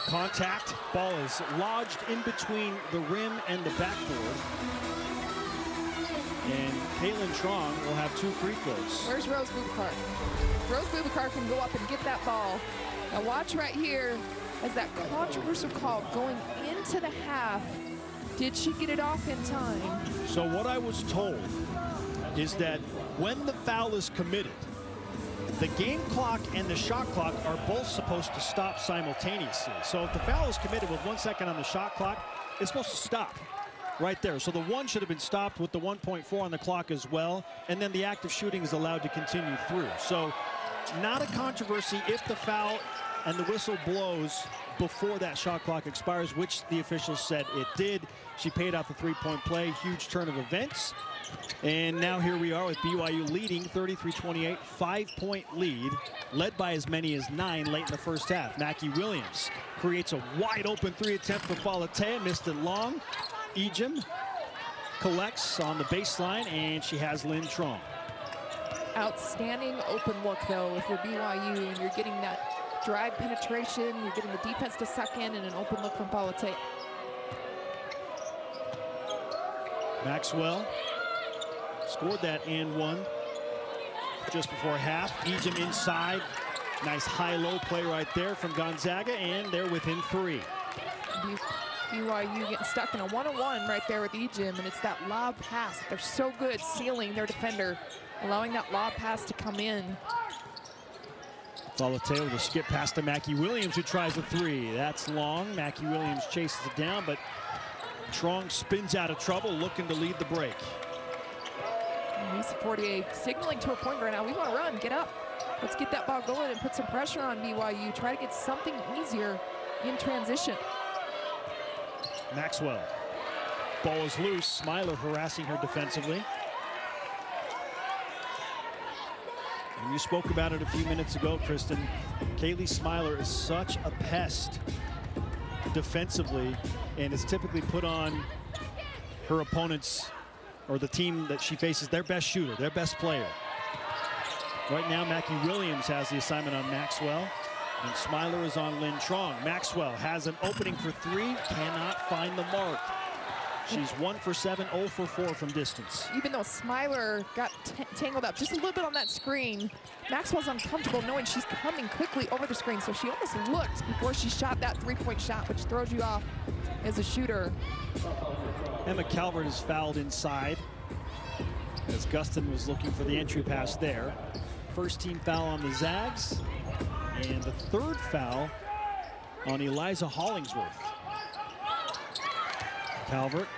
Contact. Ball is lodged in between the rim and the backboard. And Caitlin Truong will have two free throws. Where's Rose Bubakar? Rose Bubakar can go up and get that ball. Now watch right here as that controversial call going into the half. Did she get it off in time? So what I was told is that when the foul is committed, the game clock and the shot clock are both supposed to stop simultaneously. So if the foul is committed with one second on the shot clock, it's supposed to stop right there. So the one should have been stopped with the 1.4 on the clock as well. And then the act of shooting is allowed to continue through. So not a controversy if the foul and the whistle blows before that shot clock expires, which the officials said it did. She paid off a three-point play, huge turn of events. And now here we are with BYU leading 33-28, five-point lead, led by as many as nine late in the first half. Mackey Williams creates a wide open three attempt for Falatea, missed it long. Ejim collects on the baseline, and she has Lynn Truong. Outstanding open look, though, if you're BYU and you're getting that drive penetration, you're getting the defense to suck in, and an open look from Falatea. Maxwell scored that and one just before half. Ejim inside. Nice high-low play right there from Gonzaga, and they're within three. BYU getting stuck in a one-on-one right there with Ejim, and it's that lob pass. They're so good sealing their defender, allowing that lob pass to come in. With a skip pass to Mackey Williams, who tries a three. That's long. Mackey Williams chases it down, but Truong spins out of trouble, looking to lead the break. Lisa Fortier signaling to her point guard now. We want to run, get up. Let's get that ball going and put some pressure on BYU. Try to get something easier in transition. Maxwell. Ball is loose. Smiler harassing her defensively. And you spoke about it a few minutes ago, Kristen. Kaylee Smiler is such a pest defensively and is typically put on her opponents or the team that she faces their best shooter, their best player. Right now, Mackey Williams has the assignment on Maxwell, and Smiler is on Lynn Truong. Maxwell has an opening for three, cannot find the mark. She's one for seven, 0 for four from distance. Even though Smiler got tangled up just a little bit on that screen, Maxwell's uncomfortable knowing she's coming quickly over the screen, so she almost looked before she shot that three-point shot, which throws you off as a shooter. Emma Calvert is fouled inside as Gustin was looking for the entry pass there. First team foul on the Zags, and the third foul on Eliza Hollingsworth. Calvert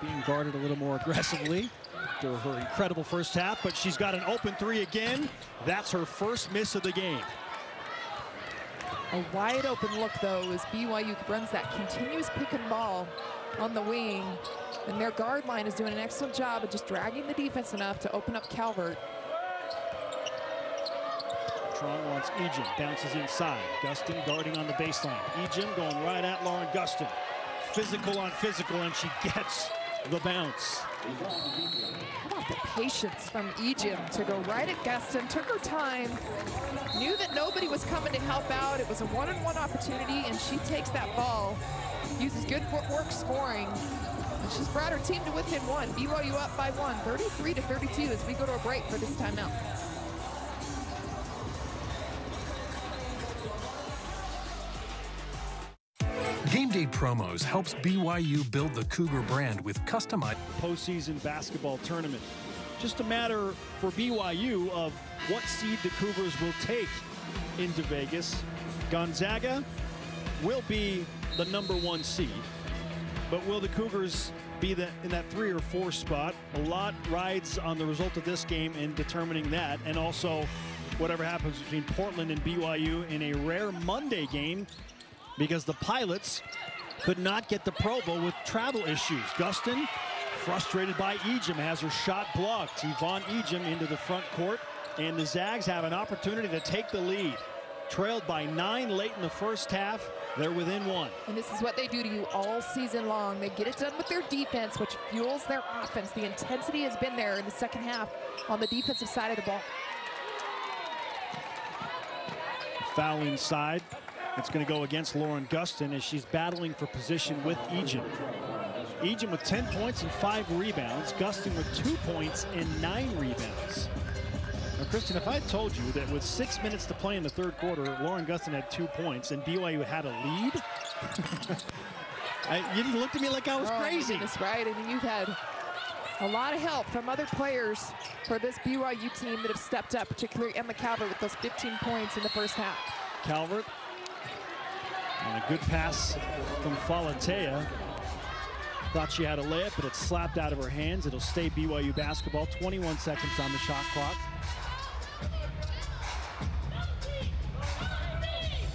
being guarded a little more aggressively after her incredible first half, but she's got an open three again. That's her first miss of the game. A wide open look, though, as BYU runs that continuous pick and ball on the wing. And their guard line is doing an excellent job of just dragging the defense enough to open up Calvert. Truong wants Ejim, bounces inside. Gustin guarding on the baseline. Ejim going right at Lauren Gustin. Physical on physical, and she gets the bounce. How about the patience from Ejim to go right at Gustin, took her time, knew that nobody was coming to help out. It was a one-on-one -on -one opportunity, and she takes that ball, uses good footwork scoring, and she's brought her team to within one. BYU up by one, 33 to 32 as we go to a break for this timeout. Promos helps BYU build the Cougar brand with customized postseason basketball tournament. Just a matter for BYU of what seed the Cougars will take into Vegas. Gonzaga will be the number one seed, but will the Cougars be the, in that three or four spot? A lot rides on the result of this game in determining that, and also whatever happens between Portland and BYU in a rare Monday game because the Pilots could not get the Provo with travel issues. Gustin, frustrated by Ejim, has her shot blocked. Yvonne Ejim into the front court, and the Zags have an opportunity to take the lead. Trailed by nine late in the first half, they're within one. And this is what they do to you all season long. They get it done with their defense, which fuels their offense. The intensity has been there in the second half on the defensive side of the ball. Foul inside. It's going to go against Lauren Gustin as she's battling for position with Ejim. Ejim with 10 points and five rebounds. Gustin with two points and nine rebounds. Now, Kristen, if I told you that with six minutes to play in the third quarter, Lauren Gustin had two points and BYU had a lead, I, you looked at me like I was oh, crazy. That's right. I mean, you've had a lot of help from other players for this BYU team that have stepped up, particularly Emma Calvert with those 15 points in the first half. Calvert and a good pass from Falatea. Thought she had a layup, but it slapped out of her hands. It'll stay BYU basketball. 21 seconds on the shot clock.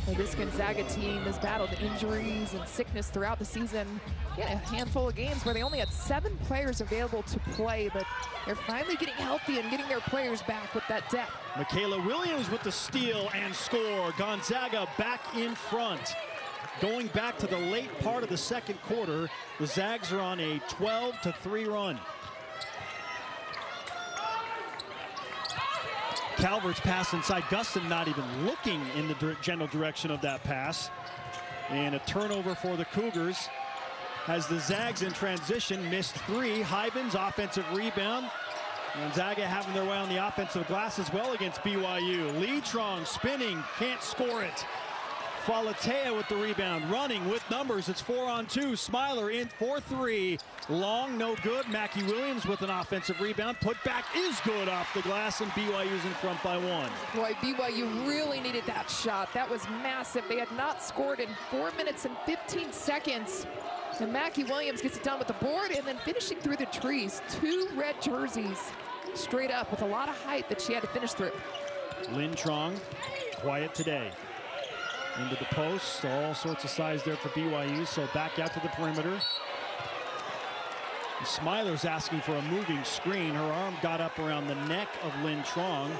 Well, this Gonzaga team has battled injuries and sickness throughout the season. Yeah, a handful of games where they only had seven players available to play, but they're finally getting healthy and getting their players back with that depth. McKayla Williams with the steal and score. Gonzaga back in front. Going back to the late part of the second quarter, the Zags are on a 12 to 3 run. Calvert's pass inside. Gustin not even looking in the general direction of that pass. And a turnover for the Cougars as the Zags in transition. Missed three. Huijbens offensive rebound. Gonzaga having their way on the offensive glass as well against BYU. Lee Truong spinning, can't score it. Falatea with the rebound, running with numbers. It's four on two. Smiler in for three. Long, no good. Mackey Williams with an offensive rebound. Put back is good off the glass, and BYU's in front by one. Boy, BYU really needed that shot. That was massive. They had not scored in four minutes and 15 seconds. And Mackey Williams gets it done with the board and then finishing through the trees. Two red jerseys straight up with a lot of height that she had to finish through. Lynn Truong, quiet today into the post. All sorts of size there for BYU, so back out to the perimeter. Smiler's asking for a moving screen. Her arm got up around the neck of Lynn Truong.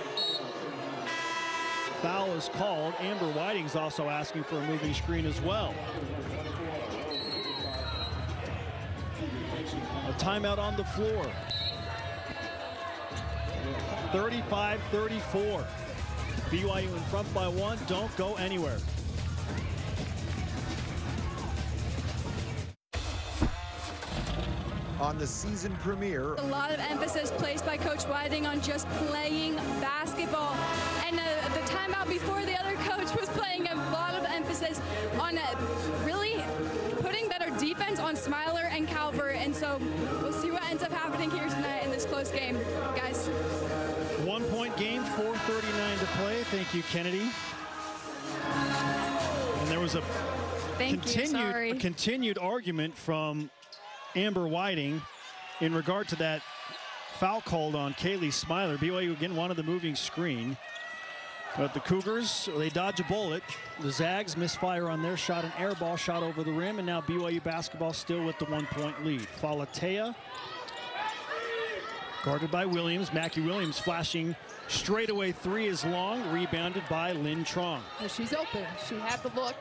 Foul is called. Amber Whiting's also asking for a moving screen as well. A timeout on the floor. 35-34. BYU in front by one. Don't go anywhere. On the season premiere. A lot of emphasis placed by Coach Whiting on just playing basketball. And uh, the timeout before the other coach was playing a lot of emphasis on uh, really putting better defense on Smiler and Calvert. And so we'll see what ends up happening here tonight in this close game, guys. One point game, 4.39 to play. Thank you, Kennedy. And there was a Thank continued, you, continued argument from Amber Whiting in regard to that foul called on Kaylee Smiler. BYU again wanted the moving screen. But the Cougars, they dodge a bullet. The Zags misfire on their shot, an air ball shot over the rim, and now BYU basketball still with the one-point lead. Falatea, guarded by Williams. Mackey Williams flashing straightaway three is long, rebounded by Lynn Truong. Well, she's open. She had the look.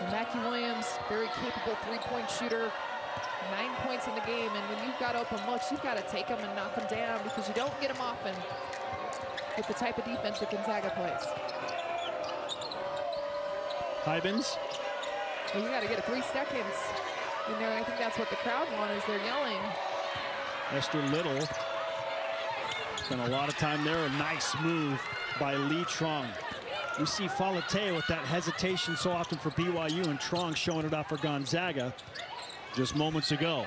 And Mackey Williams, very capable three-point shooter, Nine points in the game, and when you've got open looks, you've got to take them and knock them down because you don't get them often with the type of defense that Gonzaga plays. Huijbens. Well, you got to get a three seconds in there. I think that's what the crowd wants is they're yelling. Esther Little spent a lot of time there. A nice move by Lee Truong. We see Falatea with that hesitation so often for BYU and Truong showing it off for Gonzaga just moments ago.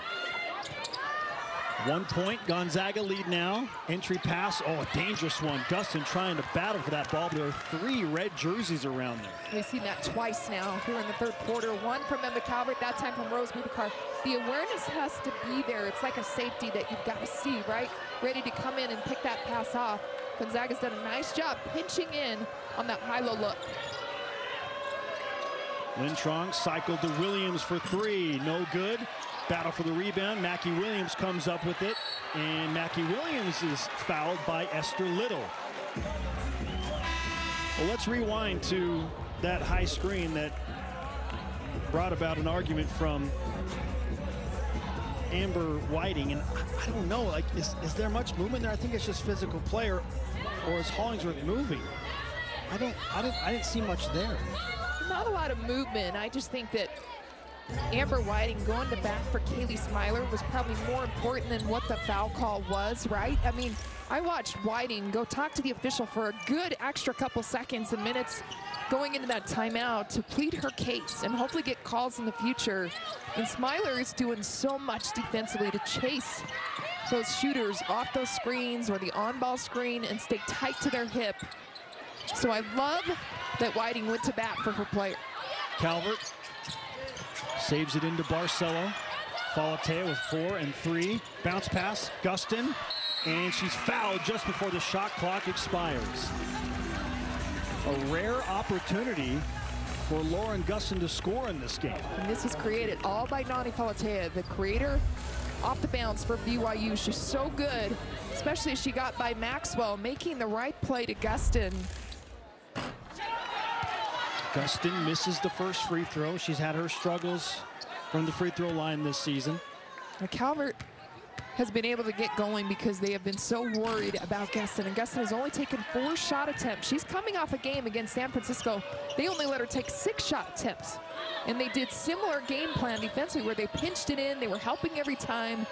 One point, Gonzaga lead now. Entry pass, oh, a dangerous one. Gustin trying to battle for that ball. There are three red jerseys around there. We've seen that twice now here in the third quarter. One from Emma Calvert, that time from Rose Bubakar. The awareness has to be there. It's like a safety that you've got to see, right? Ready to come in and pick that pass off. Gonzaga's done a nice job pinching in on that high-low look. Lynn Truong cycled to Williams for three. No good. Battle for the rebound. Mackey Williams comes up with it. And Mackey Williams is fouled by Esther Little. Well, let's rewind to that high screen that brought about an argument from Amber Whiting. And I don't know, like, is, is there much movement there? I think it's just physical player. Or is Hollingsworth moving? I don't, I didn't, I didn't see much there. Not a lot of movement. I just think that Amber Whiting going to bat for Kaylee Smiler was probably more important than what the foul call was, right? I mean, I watched Whiting go talk to the official for a good extra couple seconds and minutes going into that timeout to plead her case and hopefully get calls in the future. And Smiler is doing so much defensively to chase those shooters off those screens or the on-ball screen and stay tight to their hip. So I love that Whiting went to bat for her player. Calvert saves it into Barcello. Falatea with four and three. Bounce pass, Gustin, and she's fouled just before the shot clock expires. A rare opportunity for Lauren Gustin to score in this game. And this is created all by Nani Falatea, the creator off the bounce for BYU. She's so good, especially as she got by Maxwell, making the right play to Gustin. Gustin misses the first free throw. She's had her struggles from the free throw line this season. Now Calvert has been able to get going because they have been so worried about Gustin. And Gustin has only taken four shot attempts. She's coming off a game against San Francisco. They only let her take six shot attempts. And they did similar game plan defensively where they pinched it in. They were helping every time.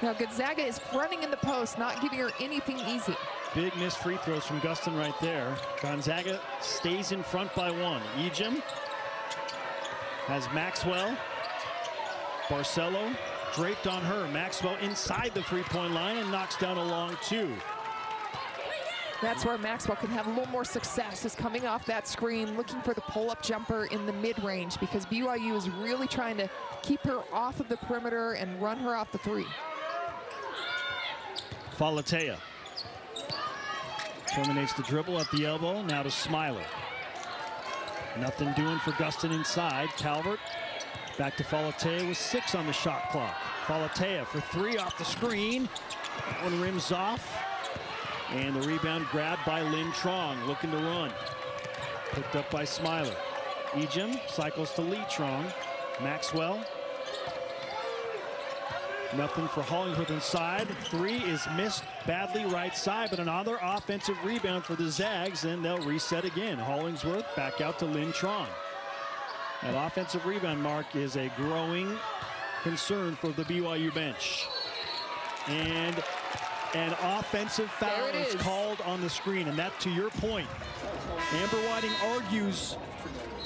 Now Gonzaga is fronting in the post, not giving her anything easy. Big missed free throws from Gustin right there. Gonzaga stays in front by one. Ejim has Maxwell. Barcello draped on her. Maxwell inside the three-point line and knocks down a long two. That's where Maxwell can have a little more success is coming off that screen, looking for the pull-up jumper in the mid-range because BYU is really trying to keep her off of the perimeter and run her off the three. Falatea terminates the dribble at the elbow, now to Smiler. Nothing doing for Gustin inside. Calvert back to Falatea with six on the shot clock. Falatea for three off the screen. That one rims off. And the rebound grabbed by Lin Truong, looking to run. Picked up by Smiler. Ejim cycles to Lee Truong. Maxwell. Nothing for Hollingsworth inside. Three is missed badly right side, but another offensive rebound for the Zags, and they'll reset again. Hollingsworth back out to Lynn Truong. That offensive rebound mark is a growing concern for the BYU bench. And an offensive foul is. is called on the screen, and that, to your point, Amber Whiting argues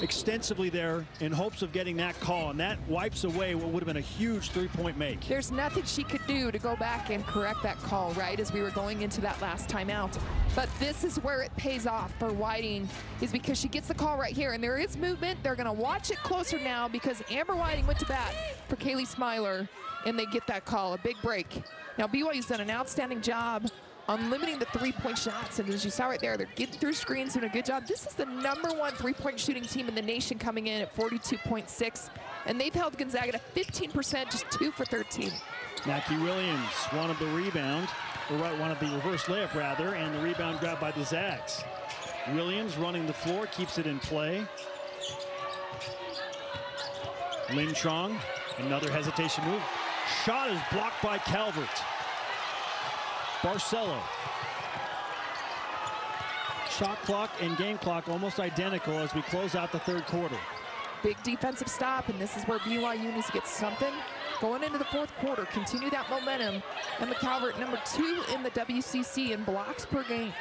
extensively there in hopes of getting that call, and that wipes away what would have been a huge three-point make. There's nothing she could do to go back and correct that call, right, as we were going into that last timeout. But this is where it pays off for Whiting, is because she gets the call right here, and there is movement. They're going to watch it closer now because Amber Whiting went to bat for Kaylee Smiler, and they get that call, a big break. Now, BYU's done an outstanding job on limiting the three-point shots. And as you saw right there, they're getting through screens, doing a good job. This is the number one three-point shooting team in the nation coming in at 42.6. And they've held Gonzaga to 15%, just two for 13. Mackey Williams wanted the rebound, or wanted the reverse layup rather, and the rebound grabbed by the Zags. Williams running the floor, keeps it in play. Lin Truong Another hesitation move. Shot is blocked by Calvert. Barcello. Shot clock and game clock almost identical as we close out the third quarter. Big defensive stop, and this is where BYU needs to get something going into the fourth quarter. Continue that momentum. Emma Calvert, number two in the WCC in blocks per game.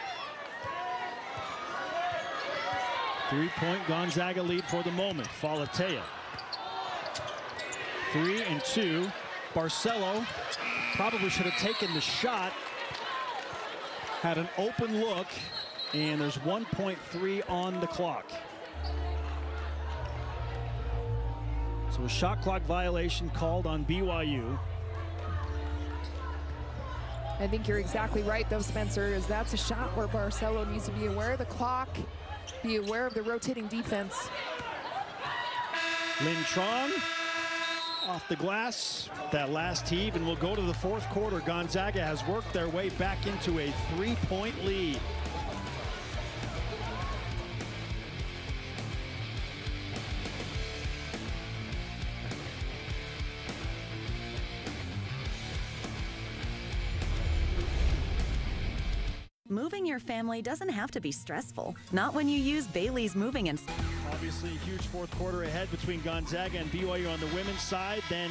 Three-point Gonzaga lead for the moment. Falatea. Three and two. Barcello probably should have taken the shot. Had an open look, and there's 1.3 on the clock. So a shot clock violation called on BYU. I think you're exactly right, though, Spencer, is that's a shot where Barcello needs to be aware of the clock, be aware of the rotating defense. Truong off the glass, that last heave, and we'll go to the fourth quarter. Gonzaga has worked their way back into a three-point lead. Moving your family doesn't have to be stressful. Not when you use Bailey's Moving and Obviously, a huge fourth quarter ahead between Gonzaga and BYU on the women's side. Then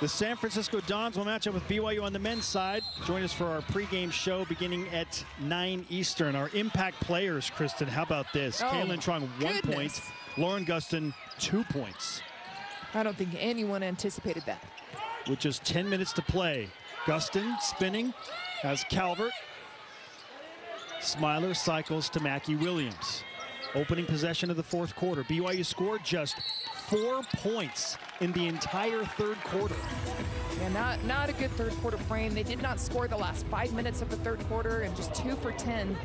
the San Francisco Dons will match up with BYU on the men's side. Join us for our pregame show beginning at 9 Eastern. Our impact players, Kristen, how about this? Oh, Kaylynne Truong, one goodness. point. Lauren Gustin, two points. I don't think anyone anticipated that. With just 10 minutes to play. Gustin spinning has Calvert. Smiler cycles to Mackey Williams. Opening possession of the fourth quarter. BYU scored just four points in the entire third quarter. Yeah, not, not a good third quarter frame. They did not score the last five minutes of the third quarter and just two for 10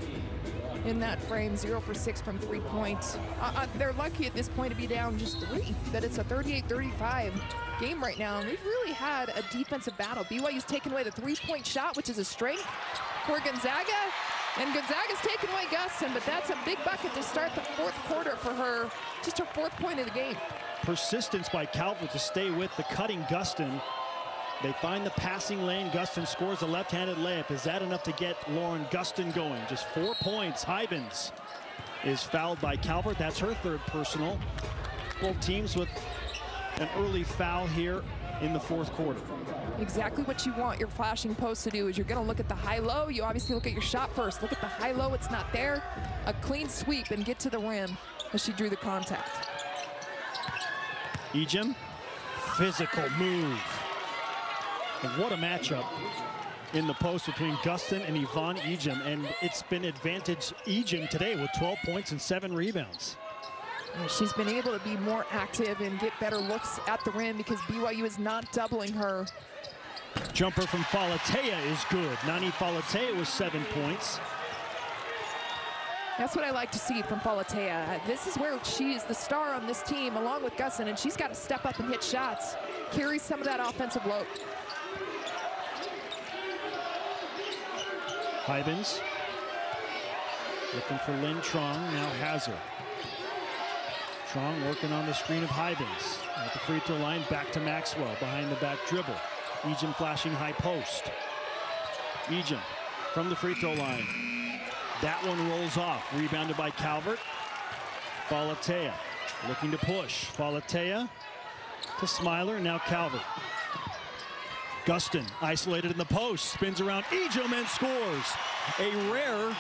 in that frame, zero for six from three points. Uh, uh, they're lucky at this point to be down just three, that it's a 38-35 game right now. And we've really had a defensive battle. BYU's taken away the three-point shot, which is a strength for Gonzaga. And Gonzaga's taken away Gustin, but that's a big bucket to start the fourth quarter for her. Just her fourth point of the game. Persistence by Calvert to stay with the cutting Gustin. They find the passing lane. Gustin scores a left-handed layup. Is that enough to get Lauren Gustin going? Just four points. Huijbens is fouled by Calvert. That's her third personal. Both teams with an early foul here in the fourth quarter. Exactly what you want your flashing post to do is you're going to look at the high-low. You obviously look at your shot first. Look at the high-low. It's not there. A clean sweep and get to the rim as she drew the contact. Ejim, physical move. And what a matchup in the post between Gustin and Yvonne Ejim. And it's been advantage Ejim today with 12 points and seven rebounds. She's been able to be more active and get better looks at the rim because BYU is not doubling her. Jumper from Falatea is good. Nani Falatea with seven points. That's what I like to see from Falatea. This is where she is the star on this team along with Gustin, and she's got to step up and hit shots, carry some of that offensive load. Huijbens looking for Lynn Truong, now has her. Truong working on the screen of Huijbens. At the free throw line, back to Maxwell, behind the back dribble. Ejim flashing high post. Ejim from the free throw line. That one rolls off, rebounded by Calvert. Falatea looking to push. Falatea to Smiler, now Calvert. Gustin isolated in the post, spins around Ejim and scores. A rare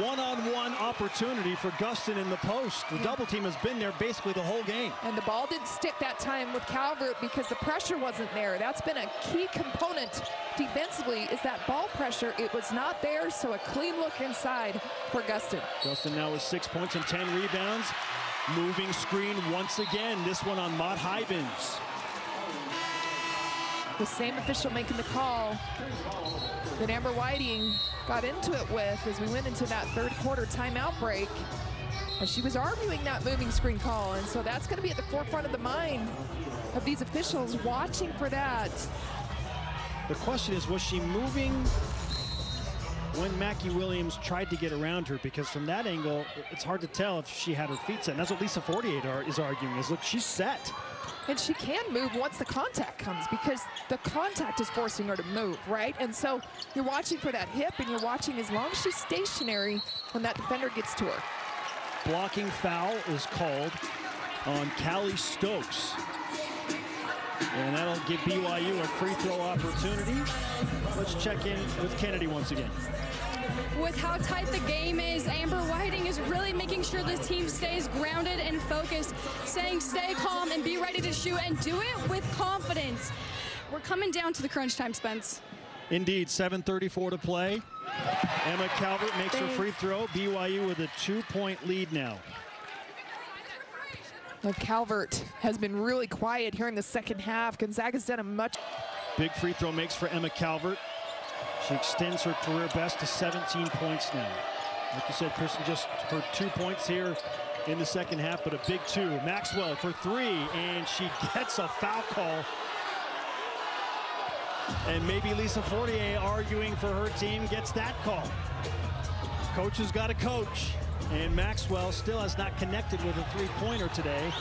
one-on-one opportunity for Gustin in the post. The hmm. double team has been there basically the whole game. And the ball didn't stick that time with Calvert because the pressure wasn't there. That's been a key component defensively is that ball pressure. It was not there, so a clean look inside for Gustin. Gustin now with six points and 10 rebounds. Moving screen once again, this one on Maud Huijbens. The same official making the call that Amber Whiting got into it with as we went into that third quarter timeout break. As she was arguing that moving screen call, and so that's going to be at the forefront of the mind of these officials watching for that. The question is, was she moving when Mackey Williams tried to get around her? Because from that angle, it's hard to tell if she had her feet set. And that's what Lisa Fortier is arguing, is look, she's set. And she can move once the contact comes because the contact is forcing her to move, right? And so you're watching for that hip and you're watching as long as she's stationary when that defender gets to her. Blocking foul is called on Callie Stokes. And that'll give BYU a free throw opportunity. Let's check in with Kennedy once again. With how tight the game is, Amber Whiting is really making sure the team stays grounded and focused, saying stay calm and be ready to shoot and do it with confidence. We're coming down to the crunch time, Spence. Indeed, 7.34 to play. Emma Calvert makes her free throw. BYU with a two-point lead now. Well, Calvert has been really quiet here in the second half. Gonzaga's done a much. Big free throw makes for Emma Calvert. She extends her career best to 17 points now. Like you said, Kristen, just her two points here in the second half, but a big two. Maxwell for three, and she gets a foul call. And maybe Lisa Fortier arguing for her team gets that call. Coach has got a coach. And Maxwell still has not connected with a three-pointer today.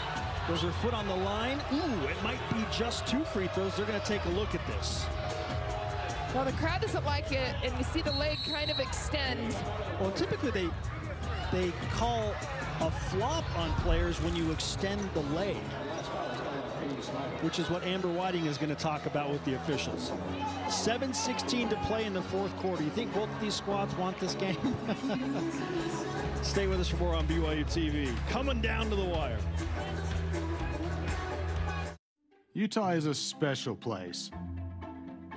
Was her foot on the line? Ooh, it might be just two free throws. They're going to take a look at this. Well, the crowd doesn't like it, and you see the leg kind of extend. Well, typically they they call a flop on players when you extend the leg, which is what Amber Whiting is going to talk about with the officials. 7-16 to play in the fourth quarter. You think both of these squads want this game? Stay with us for more on BYU TV. Coming down to the wire. Utah is a special place.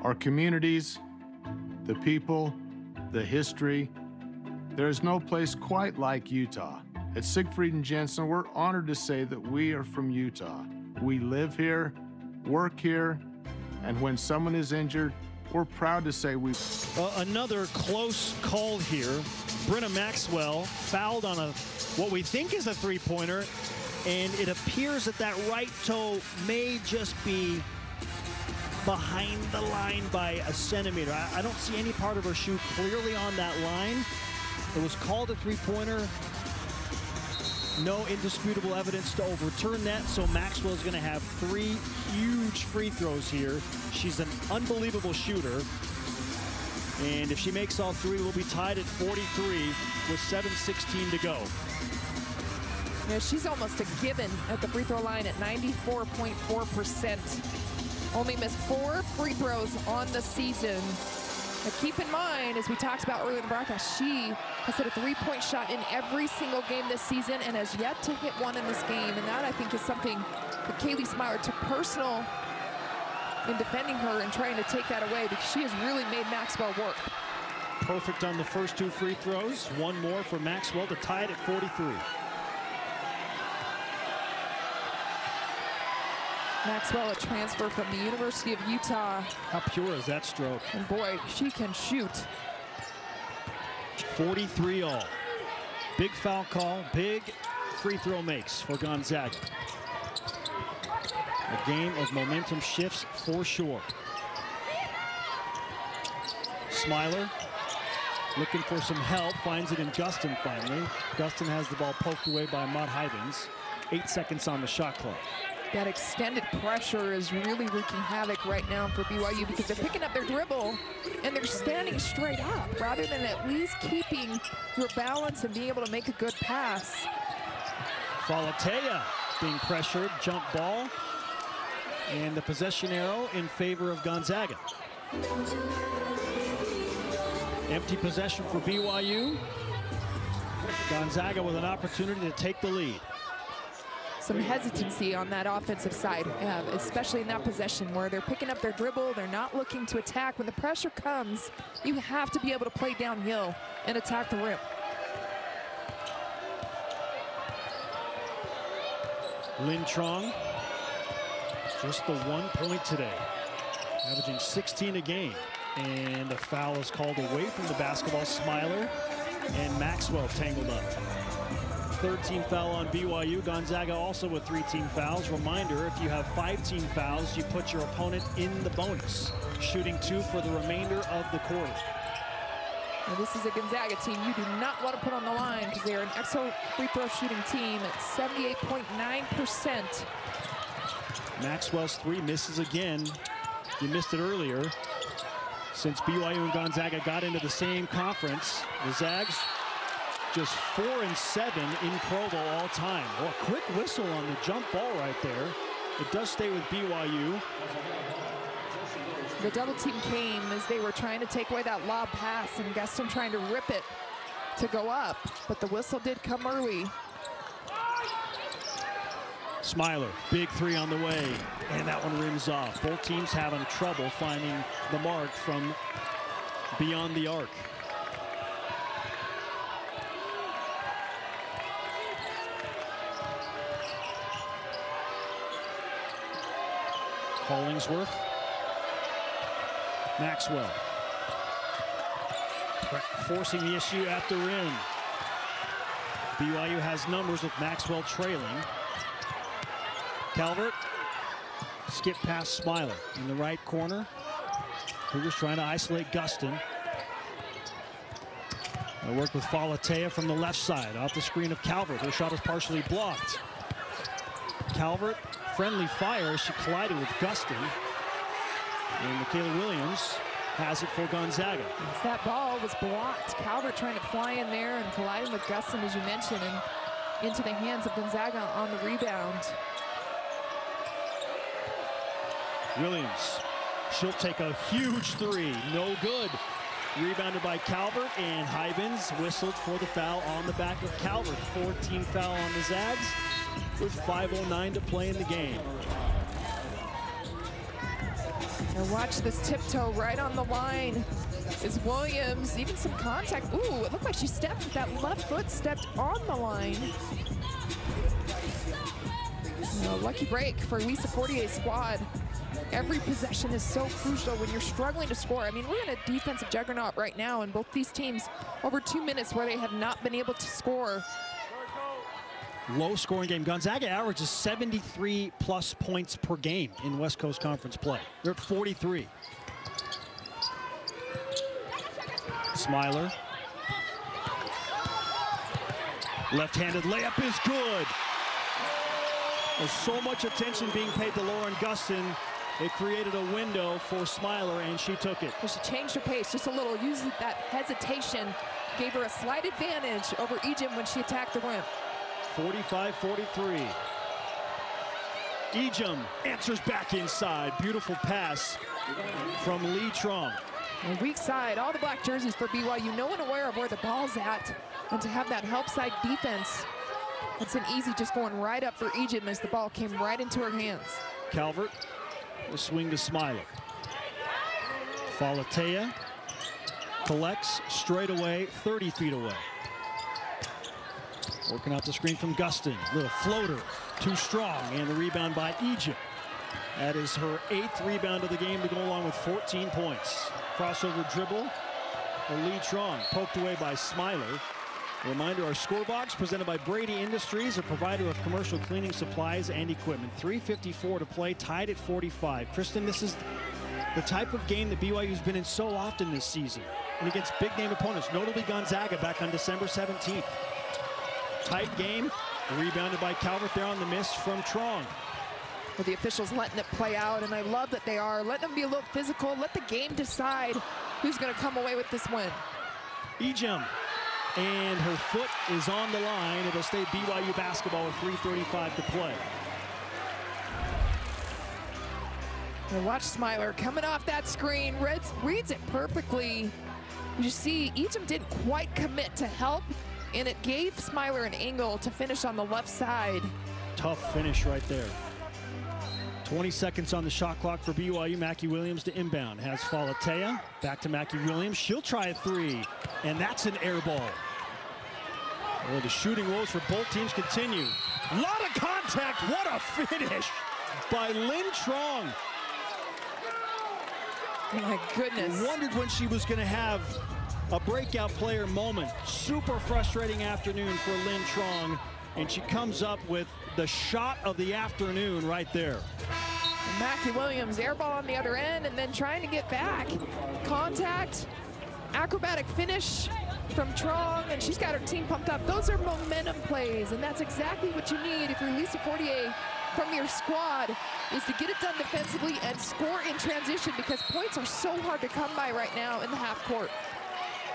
Our communities, the people, the history. There is no place quite like Utah. At Siegfried and Jensen, we're honored to say that we are from Utah. We live here, work here, and when someone is injured, we're proud to say we. Uh, another close call here. Brynna Maxwell fouled on a what we think is a three-pointer, and it appears that that right toe may just be behind the line by a centimeter. I, I don't see any part of her shoe clearly on that line. It was called a three-pointer. No indisputable evidence to overturn that, so Maxwell is going to have three huge free throws here. She's an unbelievable shooter. And if she makes all three, we'll be tied at 43 with 7.16 to go. Yeah, she's almost a given at the free throw line at 94.4%. Only missed four free throws on the season. Now keep in mind, as we talked about earlier in the broadcast, she has hit a three-point shot in every single game this season and has yet to hit one in this game. And that, I think, is something that Kaylee Smiler took personal in defending her and trying to take that away because she has really made Maxwell work. Perfect on the first two free throws. One more for Maxwell to tie it at 43. Maxwell, a transfer from the University of Utah. How pure is that stroke? And boy, she can shoot. 43 all. Big foul call, big free throw makes for Gonzaga. A game of momentum shifts for sure. Smiler looking for some help, finds it in Gustin finally. Gustin has the ball poked away by Maud Huijbens. Eight seconds on the shot clock. That extended pressure is really wreaking havoc right now for BYU because they're picking up their dribble and they're standing straight up rather than at least keeping your balance and being able to make a good pass. Falatea being pressured, jump ball, and the possession arrow in favor of Gonzaga. Empty possession for BYU. Gonzaga with an opportunity to take the lead some hesitancy on that offensive side, uh, especially in that possession where they're picking up their dribble, they're not looking to attack. When the pressure comes, you have to be able to play downhill and attack the rim. Lin Truong, just the one point today, averaging 16 a game. And a foul is called away from the basketball. Smiler and Maxwell tangled up. Third team foul on BYU. Gonzaga also with three team fouls. Reminder, if you have five team fouls, you put your opponent in the bonus. Shooting two for the remainder of the quarter. Now this is a Gonzaga team you do not want to put on the line because they are an excellent free throw shooting team at 78.9%. Maxwell's three misses again. You missed it earlier. Since BYU and Gonzaga got into the same conference, the Zags just four and seven in Provo all time. Well, a quick whistle on the jump ball right there. It does stay with BYU. The double team came as they were trying to take away that lob pass and Gustin trying to rip it to go up, but the whistle did come early. Smiler, big three on the way, and that one rims off. Both teams having trouble finding the mark from beyond the arc. Hollingsworth. Maxwell. Forcing the issue at the rim. BYU has numbers with Maxwell trailing. Calvert. Skip past Smiler in the right corner. Cougars trying to isolate Gustin. They work with Falatea from the left side off the screen of Calvert. Her shot is partially blocked. Calvert, friendly fire. She collided with Gustin. And McKayla Williams has it for Gonzaga. That ball was blocked. Calvert trying to fly in there and colliding with Gustin, as you mentioned, and into the hands of Gonzaga on the rebound. Williams, she'll take a huge three, no good. Rebounded by Calvert, and Huijbens whistled for the foul on the back of Calvert. 14 foul on the Zags with 5.09 to play in the game. Now watch this tiptoe right on the line. Is Williams, even some contact. Ooh, it looked like she stepped, that left foot stepped on the line. lucky break for Lisa Fortier's squad. Every possession is so crucial when you're struggling to score. I mean, we're in a defensive juggernaut right now, and both these teams over two minutes where they have not been able to score. Low scoring game. Gonzaga averages 73 plus points per game in West Coast Conference play. They're at 43. Smiler. Left-handed layup is good. There's so much attention being paid to Lauren Gustin. It created a window for Smiler, and she took it. She changed her pace just a little, using that hesitation. Gave her a slight advantage over Ejim when she attacked the rim. 45-43. Ejim answers back inside. Beautiful pass from Lee Truong. And weak side, all the black jerseys for BYU. No one aware of where the ball's at. And to have that help side defense, it's an easy just going right up for Ejim as the ball came right into her hands. Calvert, the swing to Smiler. Falatea collects straight away, 30 feet away. Working out the screen from Gustin. Little floater, too strong, and the rebound by Ejim. That is her eighth rebound of the game to go along with 14 points. Crossover dribble. Lee Truong poked away by Smiler. A reminder, our score box presented by Brady Industries, a provider of commercial cleaning supplies and equipment. 3.54 to play, tied at 45. Kristen, this is the type of game that BYU's been in so often this season and against big-name opponents, notably Gonzaga back on December 17th. Tight game, rebounded by Calvert there on the miss from Truong. Well, the officials letting it play out, and I love that they are. Letting them be a little physical, let the game decide who's going to come away with this win. Ejim, and her foot is on the line. It'll stay BYU basketball with 3.35 to play. And watch Smiler coming off that screen, reads, reads it perfectly. You see, Ejim didn't quite commit to help, and it gave Smiler an angle to finish on the left side. Tough finish right there. 20 seconds on the shot clock for BYU. Mackey Williams to inbound. Has Falatea. Back to Mackey Williams. She'll try a three. And that's an air ball. Well, the shooting woes for both teams continue. A lot of contact. What a finish by Lynn Truong. My goodness. I wondered when she was going to have a breakout player moment. Super frustrating afternoon for Lynn Truong. And she comes up with the shot of the afternoon right there. Mackey Williams, air ball on the other end, and then trying to get back. Contact, acrobatic finish from Truong, and she's got her team pumped up. Those are momentum plays, and that's exactly what you need if you're Lisa Fortier from your squad is to get it done defensively and score in transition because points are so hard to come by right now in the half court.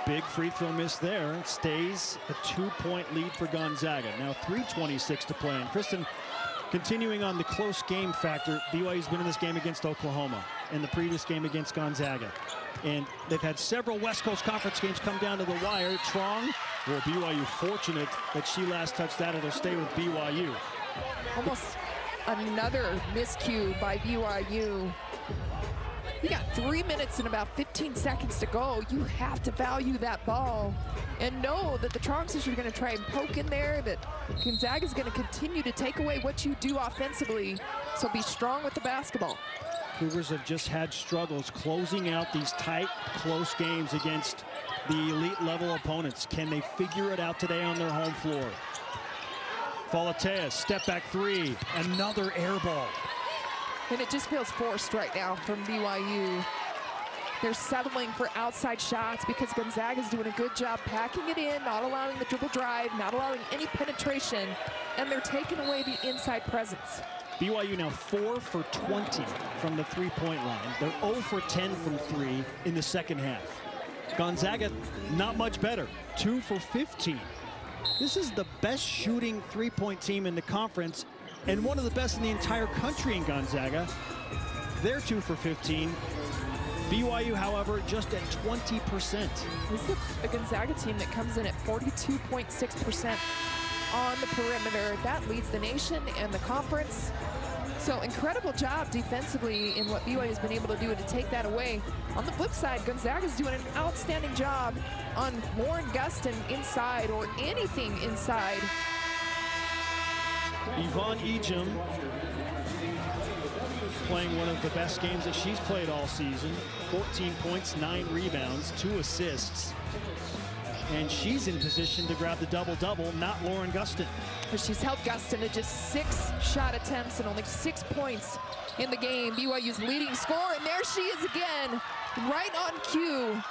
Big free throw miss there. Stays a two-point lead for Gonzaga. Now 3.26 to play. And Kristen, continuing on the close game factor, BYU's been in this game against Oklahoma and the previous game against Gonzaga. And they've had several West Coast Conference games come down to the wire. Truong, well, BYU fortunate that she last touched that. It'll stay with BYU. Almost another miscue by BYU. You got three minutes and about 15 seconds to go. You have to value that ball and know that the Truong are going to try and poke in there, that Gonzaga is going to continue to take away what you do offensively. So be strong with the basketball. Cougars have just had struggles closing out these tight, close games against the elite level opponents. Can they figure it out today on their home floor? Falatea, step back three, another air ball. And it just feels forced right now from BYU. They're settling for outside shots because Gonzaga's doing a good job packing it in, not allowing the dribble drive, not allowing any penetration, and they're taking away the inside presence. BYU now 4 for 20 from the three-point line. They're 0 for 10 from three in the second half. Gonzaga, not much better, 2 for 15. This is the best shooting three-point team in the conference and one of the best in the entire country in Gonzaga. They're 2 for 15. BYU, however, just at 20%. This is a Gonzaga team that comes in at 42.6% on the perimeter. That leads the nation and the conference. So incredible job defensively in what BYU has been able to do to take that away. On the flip side, Gonzaga's doing an outstanding job on Lauren Gustin inside or anything inside. Yvonne Ejim playing one of the best games that she's played all season. 14 points, nine rebounds, two assists. And she's in position to grab the double-double, not Lauren Gustin. But she's held Gustin to just six shot attempts and only six points in the game. BYU's leading scorer, and there she is again, right on cue.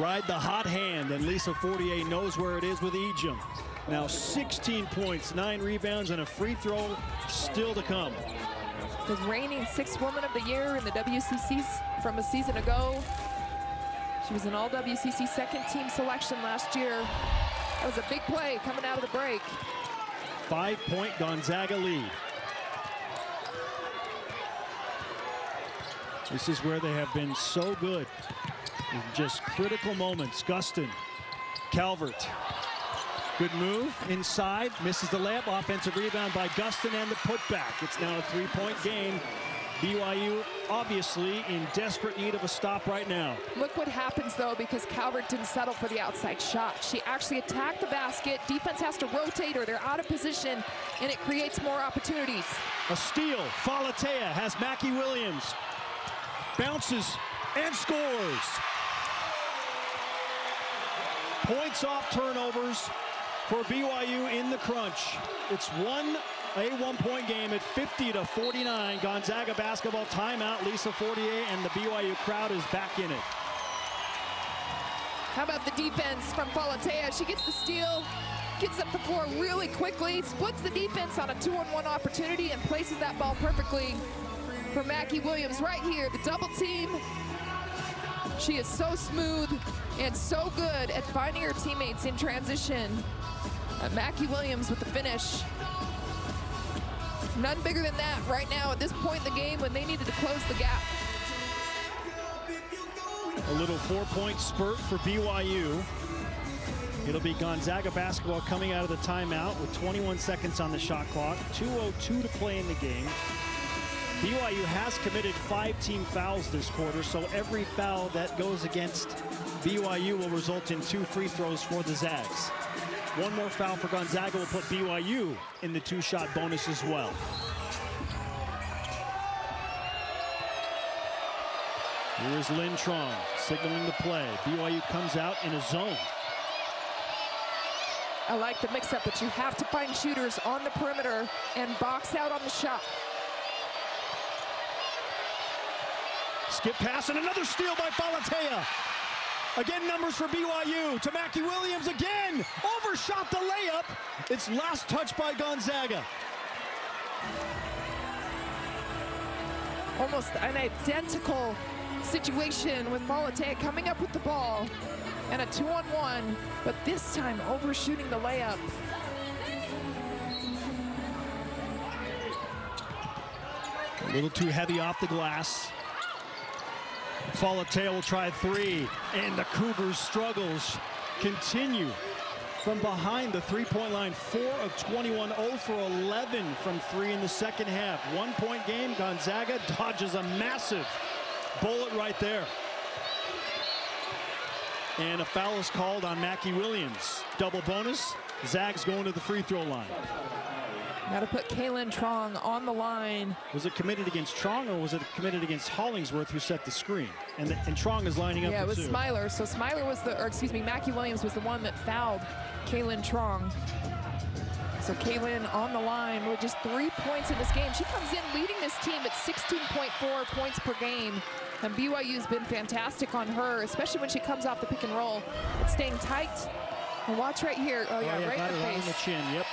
Ride the hot hand, and Lisa Fortier knows where it is with Ejim. Now 16 points, nine rebounds, and a free throw still to come. The reigning sixth woman of the year in the WCCs from a season ago. She was an all-WCC second team selection last year. That was a big play coming out of the break. Five-point Gonzaga lead. This is where they have been so good in just critical moments. Gustin, Calvert, Good move inside, misses the layup. Offensive rebound by Gustin and the putback. It's now a three-point game. BYU obviously in desperate need of a stop right now. Look what happens though because Calvert didn't settle for the outside shot. She actually attacked the basket. Defense has to rotate her. They're out of position and it creates more opportunities. A steal. Falatea has Mackey Williams. Bounces and scores. Points off turnovers for BYU in the crunch. It's one a one-point game at 50 to 49. Gonzaga basketball timeout. Lisa Fortier and the BYU crowd is back in it. How about the defense from Falatea? She gets the steal, gets up the floor really quickly, splits the defense on a two-on-one opportunity, and places that ball perfectly for Mackey Williams right here. The double team. She is so smooth and so good at finding her teammates in transition. Uh, Mackey Williams with the finish. None bigger than that right now at this point in the game when they needed to close the gap. A little four-point spurt for BYU. It'll be Gonzaga basketball coming out of the timeout with 21 seconds on the shot clock. 2.02 to play in the game. BYU has committed five team fouls this quarter, so every foul that goes against BYU will result in two free throws for the Zags. One more foul for Gonzaga will put BYU in the two-shot bonus as well. Here is Lynn Truong signaling the play. BYU comes out in a zone. I like the mix-up, but you have to find shooters on the perimeter and box out on the shot. Skip pass and another steal by Falatea. Again, numbers for BYU to Mackey Williams again. Overshot the layup. It's last touch by Gonzaga. Almost an identical situation with Falatea coming up with the ball and a two on one, but this time overshooting the layup. A little too heavy off the glass. Falatea will try three, and the Cougars' struggles continue from behind the three-point line. 4 of 21, 0 for 11 from three in the second half. One-point game, Gonzaga dodges a massive bullet right there. And a foul is called on Mackey Williams. Double bonus, Zags going to the free throw line. Got to put Kaylynne Truong on the line. Was it committed against Truong or was it committed against Hollingsworth who set the screen? And, the, and Truong is lining up Yeah, it was two. Smiler. So Smiler was the, or excuse me, Mackey Williams was the one that fouled Kaylynne Truong. So Kaylynne on the line with just three points in this game. She comes in leading this team at 16.4 points per game. And BYU's been fantastic on her, especially when she comes off the pick and roll. It's staying tight. And watch right here. Oh, yeah, oh, yeah right in the right on the chin. Yep.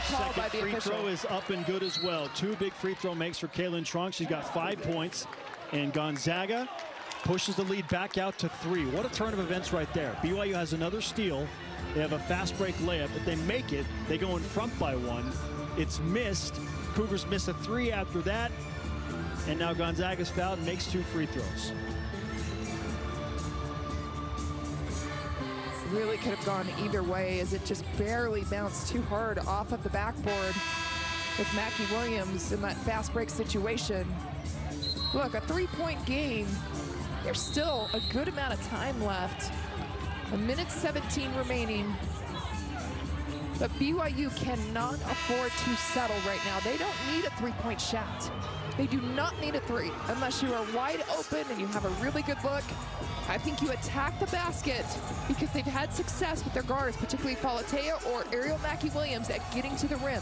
Second free official. throw is up and good as well. Two big free throw makes for Kaylynne Truong. She's got five points. And Gonzaga pushes the lead back out to three. What a turn of events right there. BYU has another steal. They have a fast break layup. If they make it, they go in front by one. It's missed. Cougars miss a three after that. And now Gonzaga's fouled and makes two free throws. Really could have gone either way as it just barely bounced too hard off of the backboard with Mackey Williams in that fast break situation. Look, a three-point game. There's still a good amount of time left. A minute 17 remaining. But BYU cannot afford to settle right now. They don't need a three-point shot. They do not need a three unless you are wide open and you have a really good look. I think you attack the basket because they've had success with their guards, particularly Falatea or Ariel Mackey Williams at getting to the rim.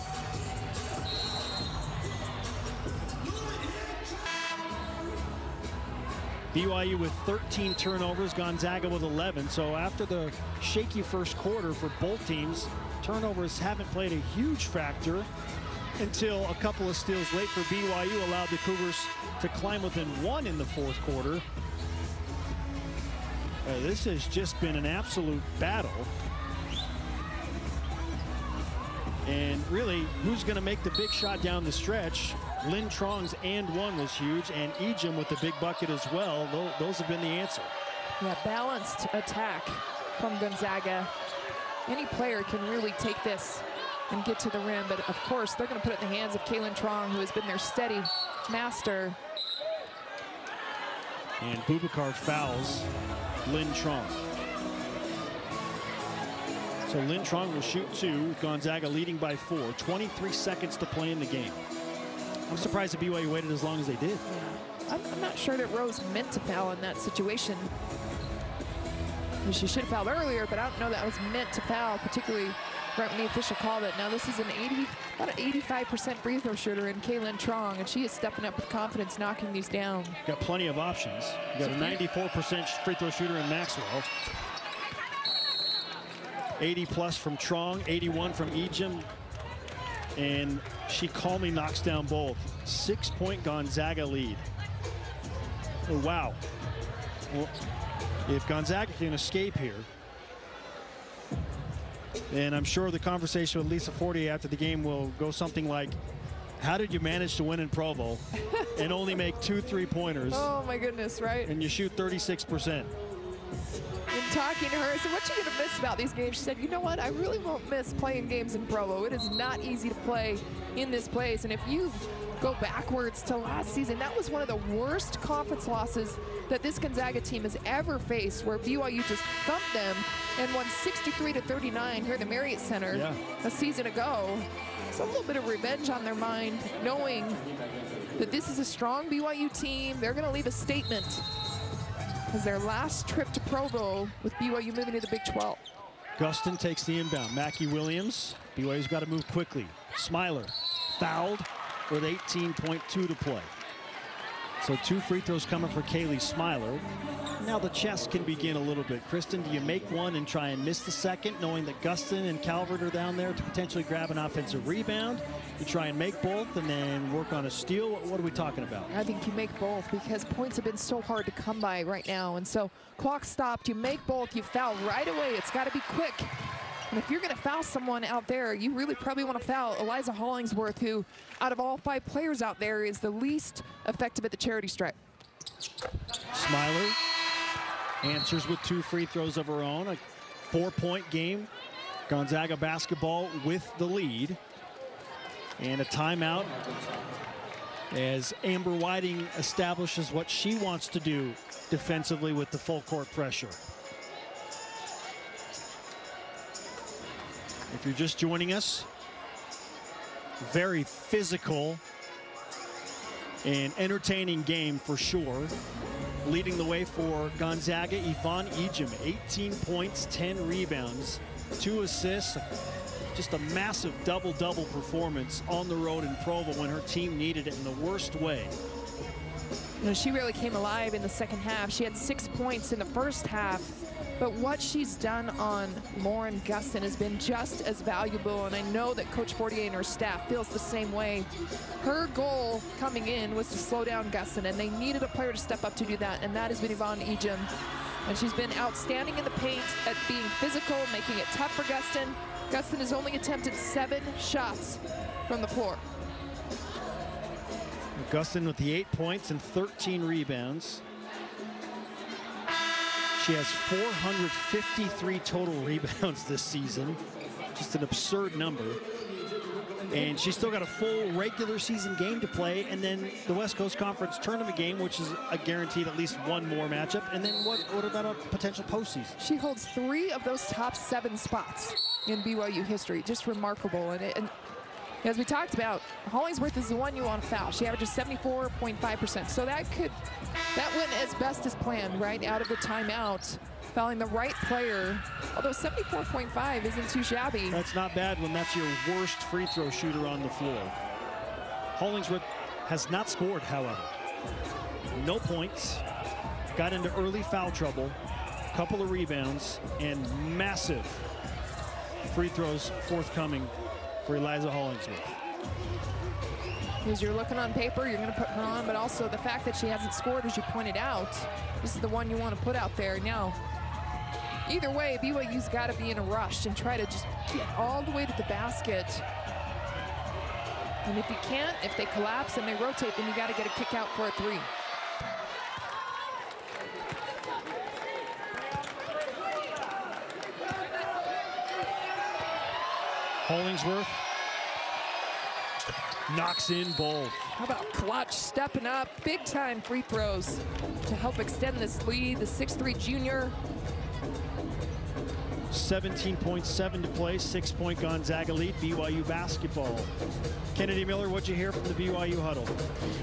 BYU with 13 turnovers, Gonzaga with 11. So after the shaky first quarter for both teams, turnovers haven't played a huge factor until a couple of steals late for BYU allowed the Cougars to climb within one in the fourth quarter. Uh, this has just been an absolute battle. And really, who's going to make the big shot down the stretch? Lin Truong's and one was huge, and Ejim with the big bucket as well. Those have been the answer. Yeah, balanced attack from Gonzaga. Any player can really take this and get to the rim, but of course, they're going to put it in the hands of Kaylynne Truong, who has been their steady master. And Bubakar fouls Lynn Truong. So Lynn Truong will shoot two, Gonzaga leading by four. 23 seconds to play in the game. I'm surprised that BYU waited as long as they did. I'm, I'm not sure that Rose meant to foul in that situation. She should have fouled earlier, but I don't know that was meant to foul, particularly right when the official called it. Now this is an 80, about an 85% free throw shooter in Kaylynne Truong, and she is stepping up with confidence, knocking these down. Got plenty of options. You got a 94% free throw shooter in Maxwell. 80 plus from Truong, 81 from Ejim. And she calmly knocks down both. Six point Gonzaga lead. Oh, wow. Well, if Gonzaga can escape here, and I'm sure the conversation with Lisa Fortier after the game will go something like, how did you manage to win in Provo and only make two three-pointers Oh my goodness, right? and you shoot 36%? In talking to her, I said, what you gonna miss about these games? She said, you know what, I really won't miss playing games in Provo. It is not easy to play in this place. And if you go backwards to last season, that was one of the worst conference losses that this Gonzaga team has ever faced, where BYU just thumped them and won 63 to 39 here at the Marriott Center Yeah. a season ago. So a little bit of revenge on their mind, knowing that this is a strong BYU team. They're gonna leave a statement as their last trip to Provo with BYU moving to the Big 12. Gustin takes the inbound. Mackey Williams. BYU's got to move quickly. Smiler fouled with 18.2 to play. So two free throws coming for Kaylee Smiler. Now the chess can begin a little bit. Kristen, do you make one and try and miss the second, knowing that Gustin and Calvert are down there to potentially grab an offensive rebound? You try and make both and then work on a steal. What are we talking about? I think you make both because points have been so hard to come by right now. And so clock stopped, you make both, you foul right away. It's got to be quick. And if you're going to foul someone out there, you really probably want to foul Eliza Hollingsworth, who, out of all five players out there, is the least effective at the charity stripe. Smiler answers with two free throws of her own. A four-point game. Gonzaga basketball with the lead. And a timeout as Amber Whiting establishes what she wants to do defensively with the full court pressure. If you're just joining us, very physical and entertaining game for sure. Leading the way for Gonzaga, Yvonne Ejim, 18 points, 10 rebounds, two assists, just a massive double-double performance on the road in Provo when her team needed it in the worst way. You know, she really came alive in the second half. She had six points in the first half, but what she's done on Lauren Gustin has been just as valuable, and I know that Coach Fortier and her staff feels the same way. Her goal coming in was to slow down Gustin, and they needed a player to step up to do that, and that has been Yvonne Ejim. And she's been outstanding in the paint at being physical, making it tough for Gustin. Gustin has only attempted seven shots from the floor. Gustin with the eight points and 13 rebounds. She has 453 total rebounds this season. Just an absurd number. And she's still got a full regular season game to play, and then the West Coast Conference tournament game, which is a guaranteed at least one more matchup. And then what, what about a potential postseason? She holds three of those top seven spots in BYU history. Just remarkable. And, it, and as we talked about, Hollingsworth is the one you want to foul. She averages 74.5%. So that could, that went as best as planned, right out of the timeout. Fouling the right player, although 74.5 isn't too shabby. That's not bad when that's your worst free throw shooter on the floor. Hollingsworth has not scored, however. No points, got into early foul trouble, couple of rebounds, and massive free throws forthcoming for Eliza Hollingsworth. As you're looking on paper, you're going to put her on, but also the fact that she hasn't scored, as you pointed out, this is the one you want to put out there. Now, either way, BYU's got to be in a rush and try to just get all the way to the basket. And if you can't, if they collapse and they rotate, then you got to get a kick out for a three. Hollingsworth knocks in both. How about Clutch stepping up, big time free throws to help extend this lead. The 6'3 junior 17.7 to play, six point Gonzaga lead, BYU basketball. Kennedy Miller, what'd you hear from the BYU huddle?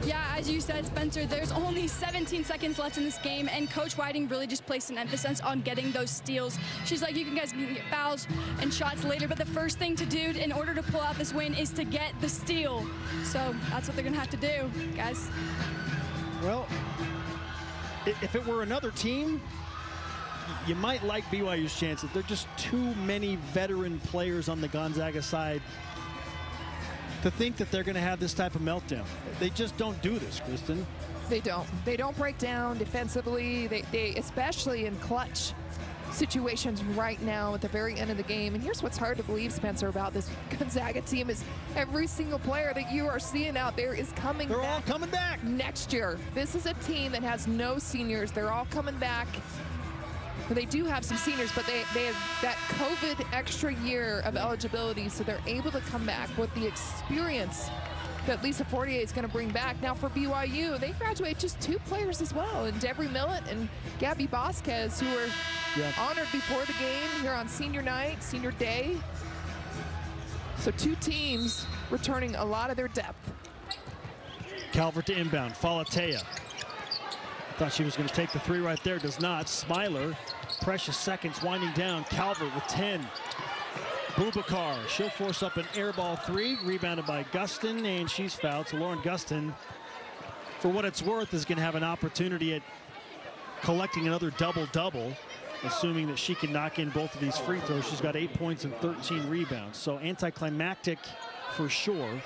Yeah, as you said, Spencer, there's only 17 seconds left in this game, and Coach Whiting really just placed an emphasis on getting those steals. She's like, you guys can get fouls and shots later, but the first thing to do in order to pull out this win is to get the steal. So that's what they're gonna have to do, guys. Well, if it were another team, you might like BYU's chances. There are just too many veteran players on the Gonzaga side to think that they're going to have this type of meltdown. They just don't do this, Kristen. They don't. They don't break down defensively. They, they especially in clutch situations right now at the very end of the game. And here's what's hard to believe, Spencer, about this Gonzaga team is every single player that you are seeing out there is coming They're all coming back next year. This is a team that has no seniors. They're all coming back. They do have some seniors, but they, they have that COVID extra year of eligibility, so they're able to come back with the experience that Lisa Fortier is going to bring back. Now for BYU, they graduate just two players as well, and Devery Millett and Gabby Vasquez, who were yeah. honored before the game here on senior night, senior day. So two teams returning a lot of their depth. Calvert to inbound, Falatea. Thought she was going to take the three right there, does not. Smiler, precious seconds winding down. Calvert with 10. Bubakar, she'll force up an air ball three, rebounded by Gustin, and she's fouled. So Lauren Gustin for what it's worth, is going to have an opportunity at collecting another double-double, assuming that she can knock in both of these free throws. She's got eight points and 13 rebounds. So anticlimactic for sure.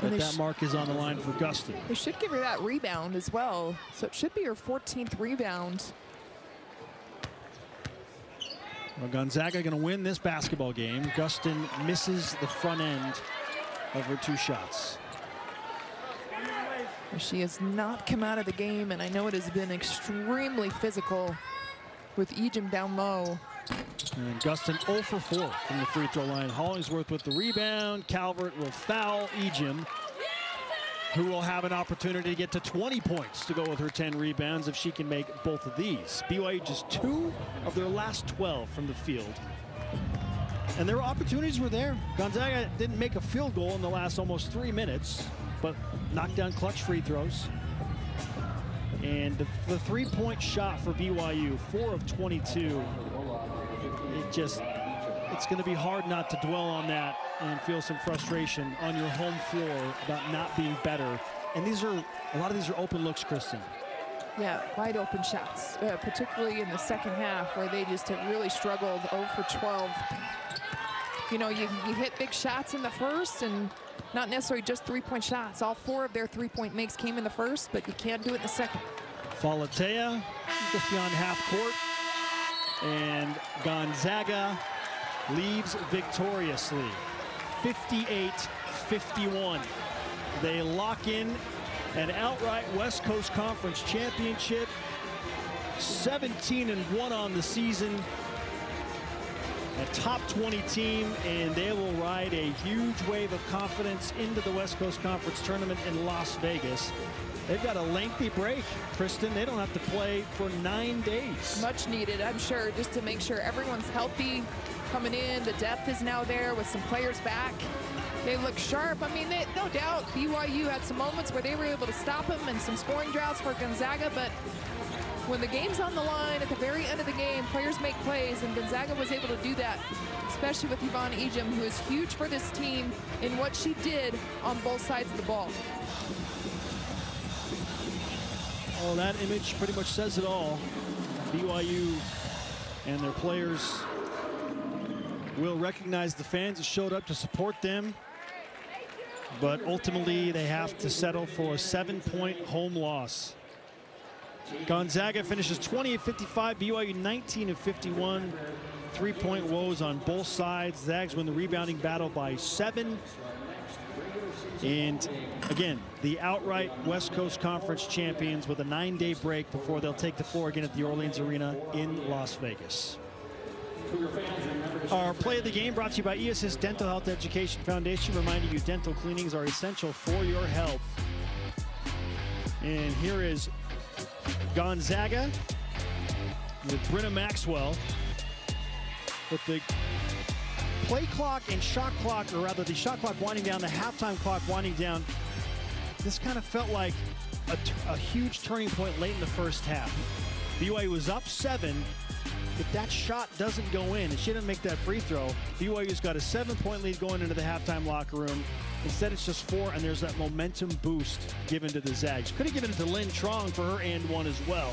But that mark is on the line for Gustin. They should give her that rebound as well. So it should be her 14th rebound. Well, Gonzaga going to win this basketball game. Gustin misses the front end of her two shots. She has not come out of the game, and I know it has been extremely physical with Ejim down low. And Gustin 0 for 4 from the free throw line. Hollingsworth with the rebound. Calvert will foul Ejim, who will have an opportunity to get to 20 points to go with her 10 rebounds if she can make both of these. BYU just two of their last 12 from the field. And their opportunities were there. Gonzaga didn't make a field goal in the last almost three minutes, but knocked down clutch free throws. And the, the three-point shot for BYU, four of 22. It just, it's going to be hard not to dwell on that and feel some frustration on your home floor about not being better. And these are, a lot of these are open looks, Kristen. Yeah, wide open shots, uh, particularly in the second half where they just have really struggled 0 for 12. You know, you, you hit big shots in the first and not necessarily just three-point shots. All four of their three-point makes came in the first, but you can't do it in the second. Falatea just beyond half court. And Gonzaga leaves victoriously. 58-51. They lock in an outright West Coast Conference championship. 17 and 1 on the season. A top 20 team, and they will ride a huge wave of confidence into the West Coast Conference tournament in Las Vegas. They've got a lengthy break, Kristen. They don't have to play for nine days. Much needed, I'm sure, just to make sure everyone's healthy coming in. The depth is now there with some players back. They look sharp. I mean, they, no doubt BYU had some moments where they were able to stop them and some scoring droughts for Gonzaga, but when the game's on the line at the very end of the game, players make plays, and Gonzaga was able to do that, especially with Yvonne Ejim, who is huge for this team in what she did on both sides of the ball. Well, that image pretty much says it all. BYU and their players will recognize the fans that showed up to support them. But ultimately, they have to settle for a seven-point home loss. Gonzaga finishes 20 of 55, BYU 19 of 51. Three-point woes on both sides. Zags win the rebounding battle by seven. And again, the outright West Coast Conference champions with a nine-day break before they'll take the floor again at the Orleans Arena in Las Vegas. Our play of the game brought to you by eAssist Dental Health Education Foundation, reminding you dental cleanings are essential for your health. And here is Gonzaga with Brynna Maxwell with the play clock and shot clock, or rather the shot clock winding down, the halftime clock winding down. This kind of felt like a, a huge turning point late in the first half. BYU was up seven, if that shot doesn't go in and she didn't make that free throw, BYU's got a seven-point lead going into the halftime locker room. Instead, it's just four, and there's that momentum boost given to the Zags. Could have given it to Lynn Truong for her and one as well.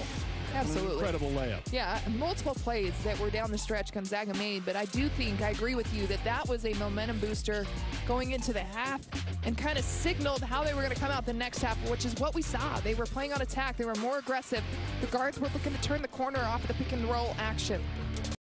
Absolutely. incredible layup. Yeah, uh, multiple plays that were down the stretch Gonzaga made, but I do think, I agree with you, that that was a momentum booster going into the half and kind of signaled how they were going to come out the next half, which is what we saw. They were playing on attack. They were more aggressive. The guards were looking to turn the corner off of the pick and roll action.